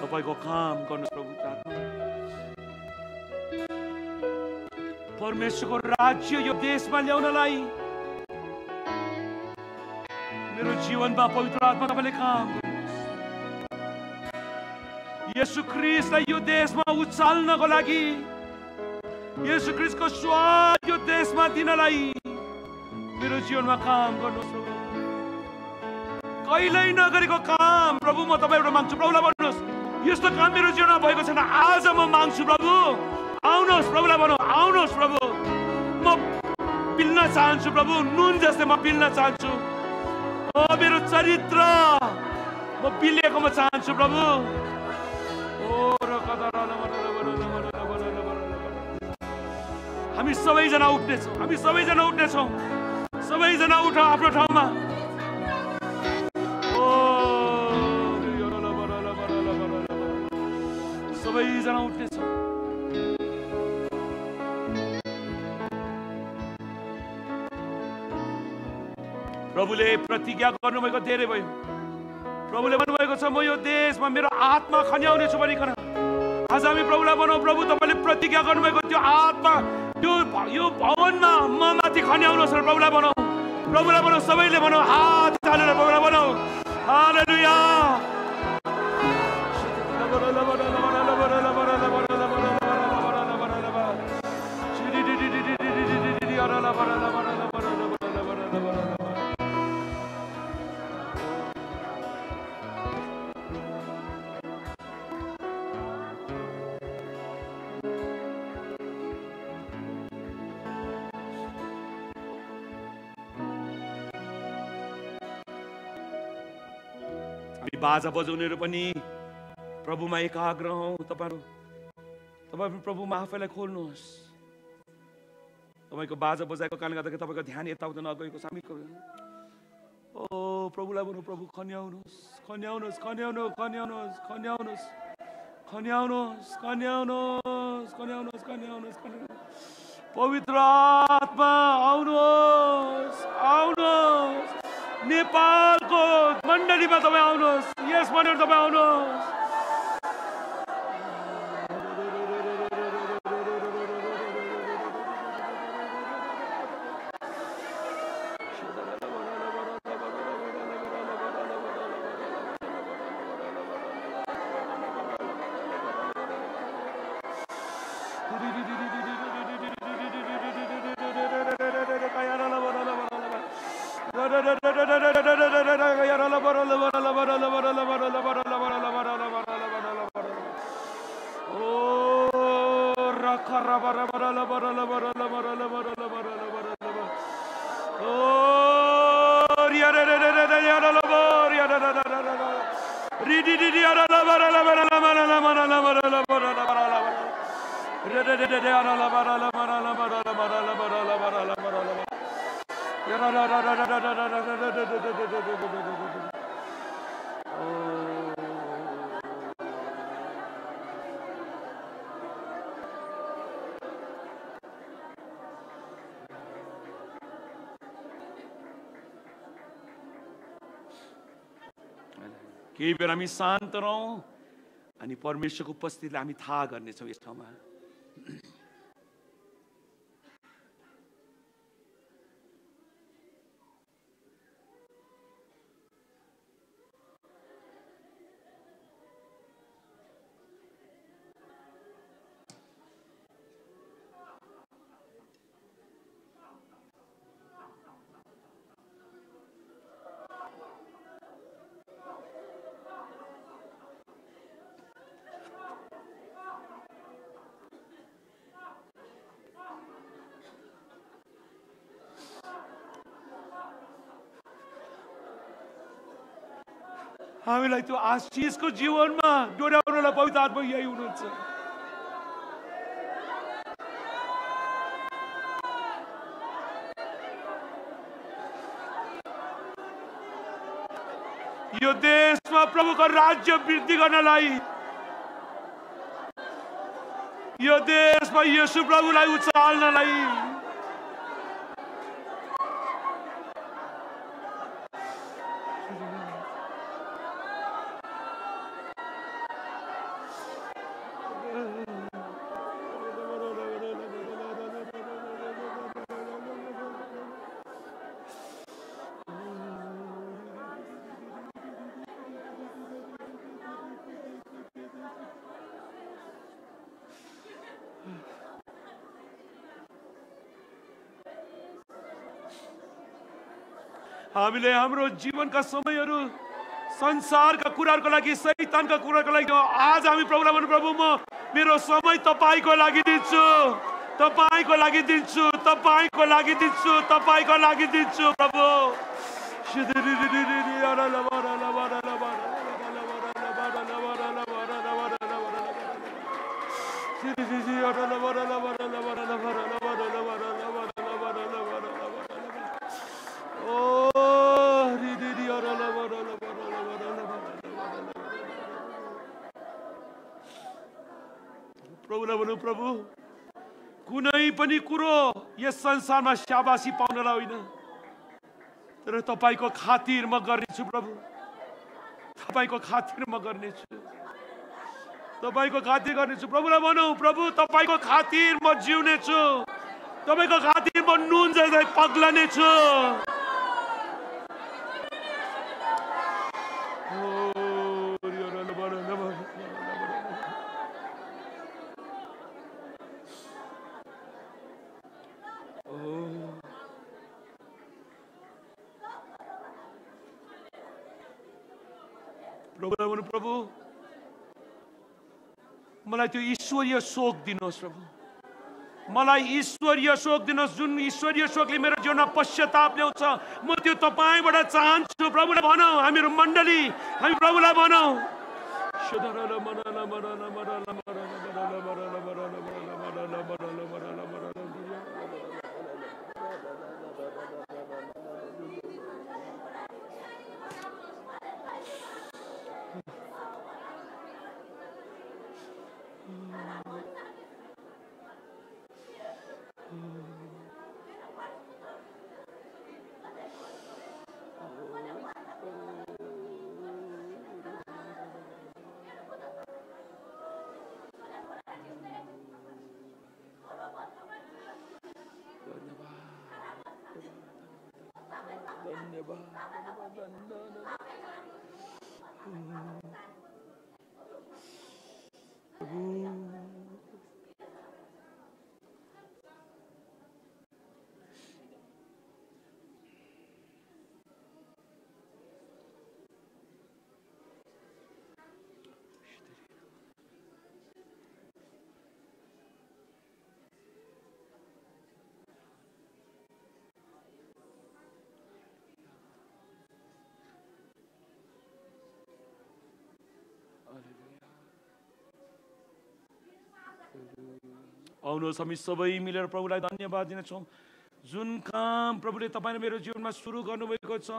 Speaker 1: तपाईँको काम गर्नुहोस् प्रभु परमेश्वरको राज्य यो देशमा ल्याउनलाई मेरो जीवनमा पवित्र आत्मा तपाईँले काम यसु क्रिस्टलाई यो देशमा उचाल्नको लागि यसु क्रिस्टको स्वाद यो देशमा दिनलाई मेरो जीवनमा काम प्रभु। कहिल्यै नगरेको काम प्रभु म तपाईँबाट माग्छु प्रभुलाई भन्नुहोस् यस्तो काम मेरो जीवनमा भएको छैन। आज म माग्छु प्रभु। आउनुहोस् प्रभुलाई भनौँ। आउनुहोस् प्रभु। म पिल्न चाहन्छु प्रभु। नुन जस्तै म पिल्न चाहन्छु। ओ मेरो चरित्र। म पिलिएको म चाहन्छु प्रभु। ओ र। हामी सबैजना उठ्नेछौँ। हामी सबैजना उठ्नेछौँ। सबैजना उठ आफ्नो ठाउँमा। प्रभुले प्रतिज्ञा गर्नुभएको धेरै भयो। प्रभुले भन्नुभएको छ म यो देशमा मेरो आत्मा खन्याउने छु भनिकन आज हामी प्रभुलाई भनौँ प्रभु तपाईँले प्रतिज्ञा गर्नुभएको त्यो आत्मा त्यो यो भवनमा म माथि खन्याउनुहोस् र प्रभुलाई भनौँ। प्रभुलाई भनौँ सबैले भनौँ हात चालेर प्रभुलाई भनौँ। बाजा बजाउनेहरू पनि प्रभुमा एकाग्र हौ। तपाईँहरू तपाईँ प्रभुमा आफैलाई खोल्नुहोस्। तपाईँको बाजा बजाएको कारणले गर्दाखेरि तपाईँको ध्यान यताउता नगएको सामिलको ओ प्रभुलाई भनौँ प्रभु खन्याउनुहोस् खन्याउनुहोस् खन्याउनु खन्याउनुहोस् खन्याउनुहोस् खन्याउनुहोस् खन्याउनुहोस् खन्याउनुहोस् खन्याउनुहोस्। पवित्र आत्मा आउनुहोस् आउनुहोस्। नेपालको मण्डलीमा तपाईँ आउनुहोस् यस भनेर तपाईँ आउनुहोस्। हामी शान्त रहौँ अनि परमेश्वरको उपस्थितिलाई हामी थाहा गर्नेछौँ यस ठाउँमा। हामीलाई त्यो आशिषको जीवनमा डोर्याउनलाई पवित्र आत्मा यही हुनुहुन्छ। यो देशमा प्रभुको राज्य वृद्धि गर्नलाई यो देशमा यसु प्रभुलाई उचाल्नलाई हामीले हाम्रो जीवनका समयहरू संसारका कुराहरूको लागि सैतानका कुराको लागि आज हामी प्रभुलाई भन्नु प्रभु म मेरो समय तपाईँको लागि दिन्छु तपाईँको लागि दिन्छु तपाईँको लागि दिन्छु तपाईँको लागि दिन्छु प्रभु। पनि कुरो यस संसारमा स्याबासी पाउनलाई होइन तर तपाईँको खातिर म गर्नेछु प्रभु तपाईँको खातिर म गर्नेछु तपाईँको खातिर गर्नेछु प्रभुलाई भनौँ प्रभु तपाईँको खातिर म जिउनेछु तपाईँको खातिर म नुन जस्तै पग्लनेछु भनौँ प्रभु मलाई त्यो ईश्वरीय शोक दिनुहोस् प्रभु मलाई ईश्वरीय शोक दिनुहोस् जुन ईश्वरीय शोकले मेरो जीवनमा पश्चाताप ल्याउँछ म त्यो तपाईँबाट चाहन्छु प्रभुलाई भनौँ हामीहरू मण्डली हामी प्रभुलाई भनौँ। आउनुहोस् हामी सबै मिलेर प्रभुलाई धन्यवाद दिनेछौँ जुन काम प्रभुले तपाईँले मेरो जीवनमा सुरु गर्नुभएको छ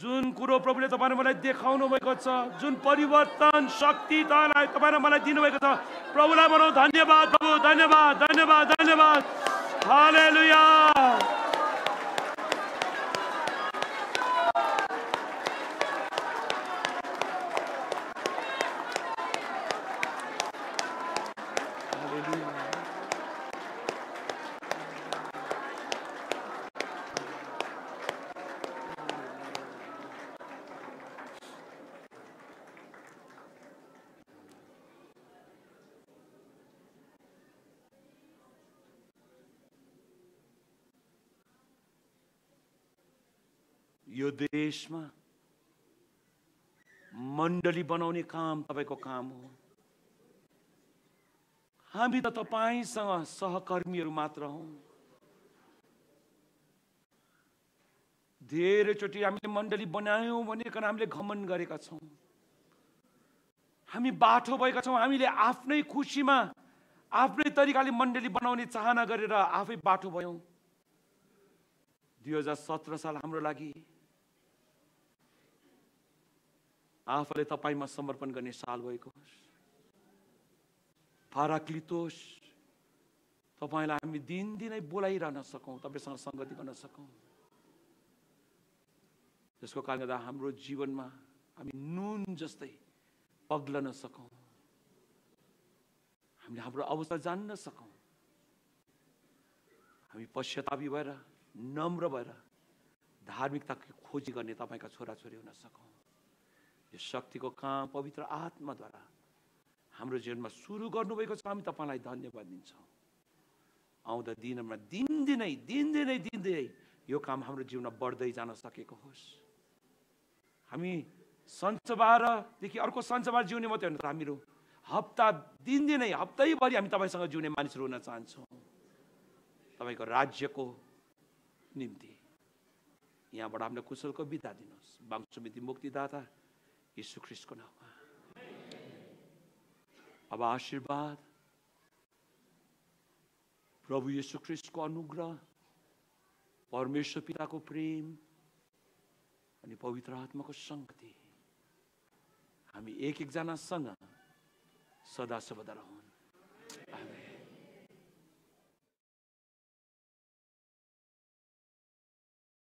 Speaker 1: जुन कुरो प्रभुले तपाईँले मलाई देखाउनु भएको छ जुन परिवर्तन शक्ति तपाईँलाई तपाईँले मलाई दिनुभएको छ प्रभुलाई भनौँ धन्यवाद प्रभु धन्यवाद धन्यवाद धन्यवाद। हालेलुया। यो देशमा मण्डली बनाउने काम तपाईँको काम हो। हामी त तपाईँसँग सहकर्मीहरू मात्र हौ। धेरैचोटि हामीले मण्डली बनायौँ भनेकन हामीले घमन गरेका छौँ। हामी बाठो भएका छौँ। हामीले आफ्नै खुसीमा आफ्नै तरिकाले मण्डली बनाउने चाहना गरेर आफै बाठो भयौँ। दुई हजार सत्र साल हाम्रो लागि आफूले तपाईँमा समर्पण गर्ने साल भएको होस्। पाराक्लितोस तपाईँलाई हामी दिनदिनै बोलाइरहन सकौँ तपाईँसँग सङ्गति गर्न सकौँ। त्यसको कारणले गर्दा हाम्रो जीवनमा हामी नुन जस्तै पग्लन सकौँ। हामीले हाम्रो अवस्था जान्न सकौँ। हामी पश्चातापी भएर नम्र भएर धार्मिकताको खोजी गर्ने तपाईँका छोराछोरी हुन सकौँ। यो शक्तिको काम पवित्र आत्माद्वारा हाम्रो जीवनमा सुरु गर्नुभएको छ। हामी तपाईँलाई धन्यवाद दिन्छौँ। आउँदा दिनमा दिनदिनै दिनदिनै दिनदिनै यो काम हाम्रो जीवनमा बढ्दै जान सकेको होस्। हामी सन्चबारदेखि अर्को सन्चबार जिउने मात्रै तर हामीहरू। हप्ता दिनदिनै हप्तैभरि हामी तपाईँसँग जिउने मानिसहरू हुन चाहन्छौँ। तपाईँको राज्यको निम्ति। यहाँबाट हामीलाई कुशलको बिदा दिनुहोस्। बाङसुमिति मुक्तिदाता। यीशु ख्रिस्टको नाममा अब आशीर्वाद प्रभु यीशु ख्रिस्टको अनुग्रह परमेश्वर पिताको प्रेम अनि पवित्र आत्माको सङ्गति हामी एक एकजनासँग सदा सर्वदा आमेन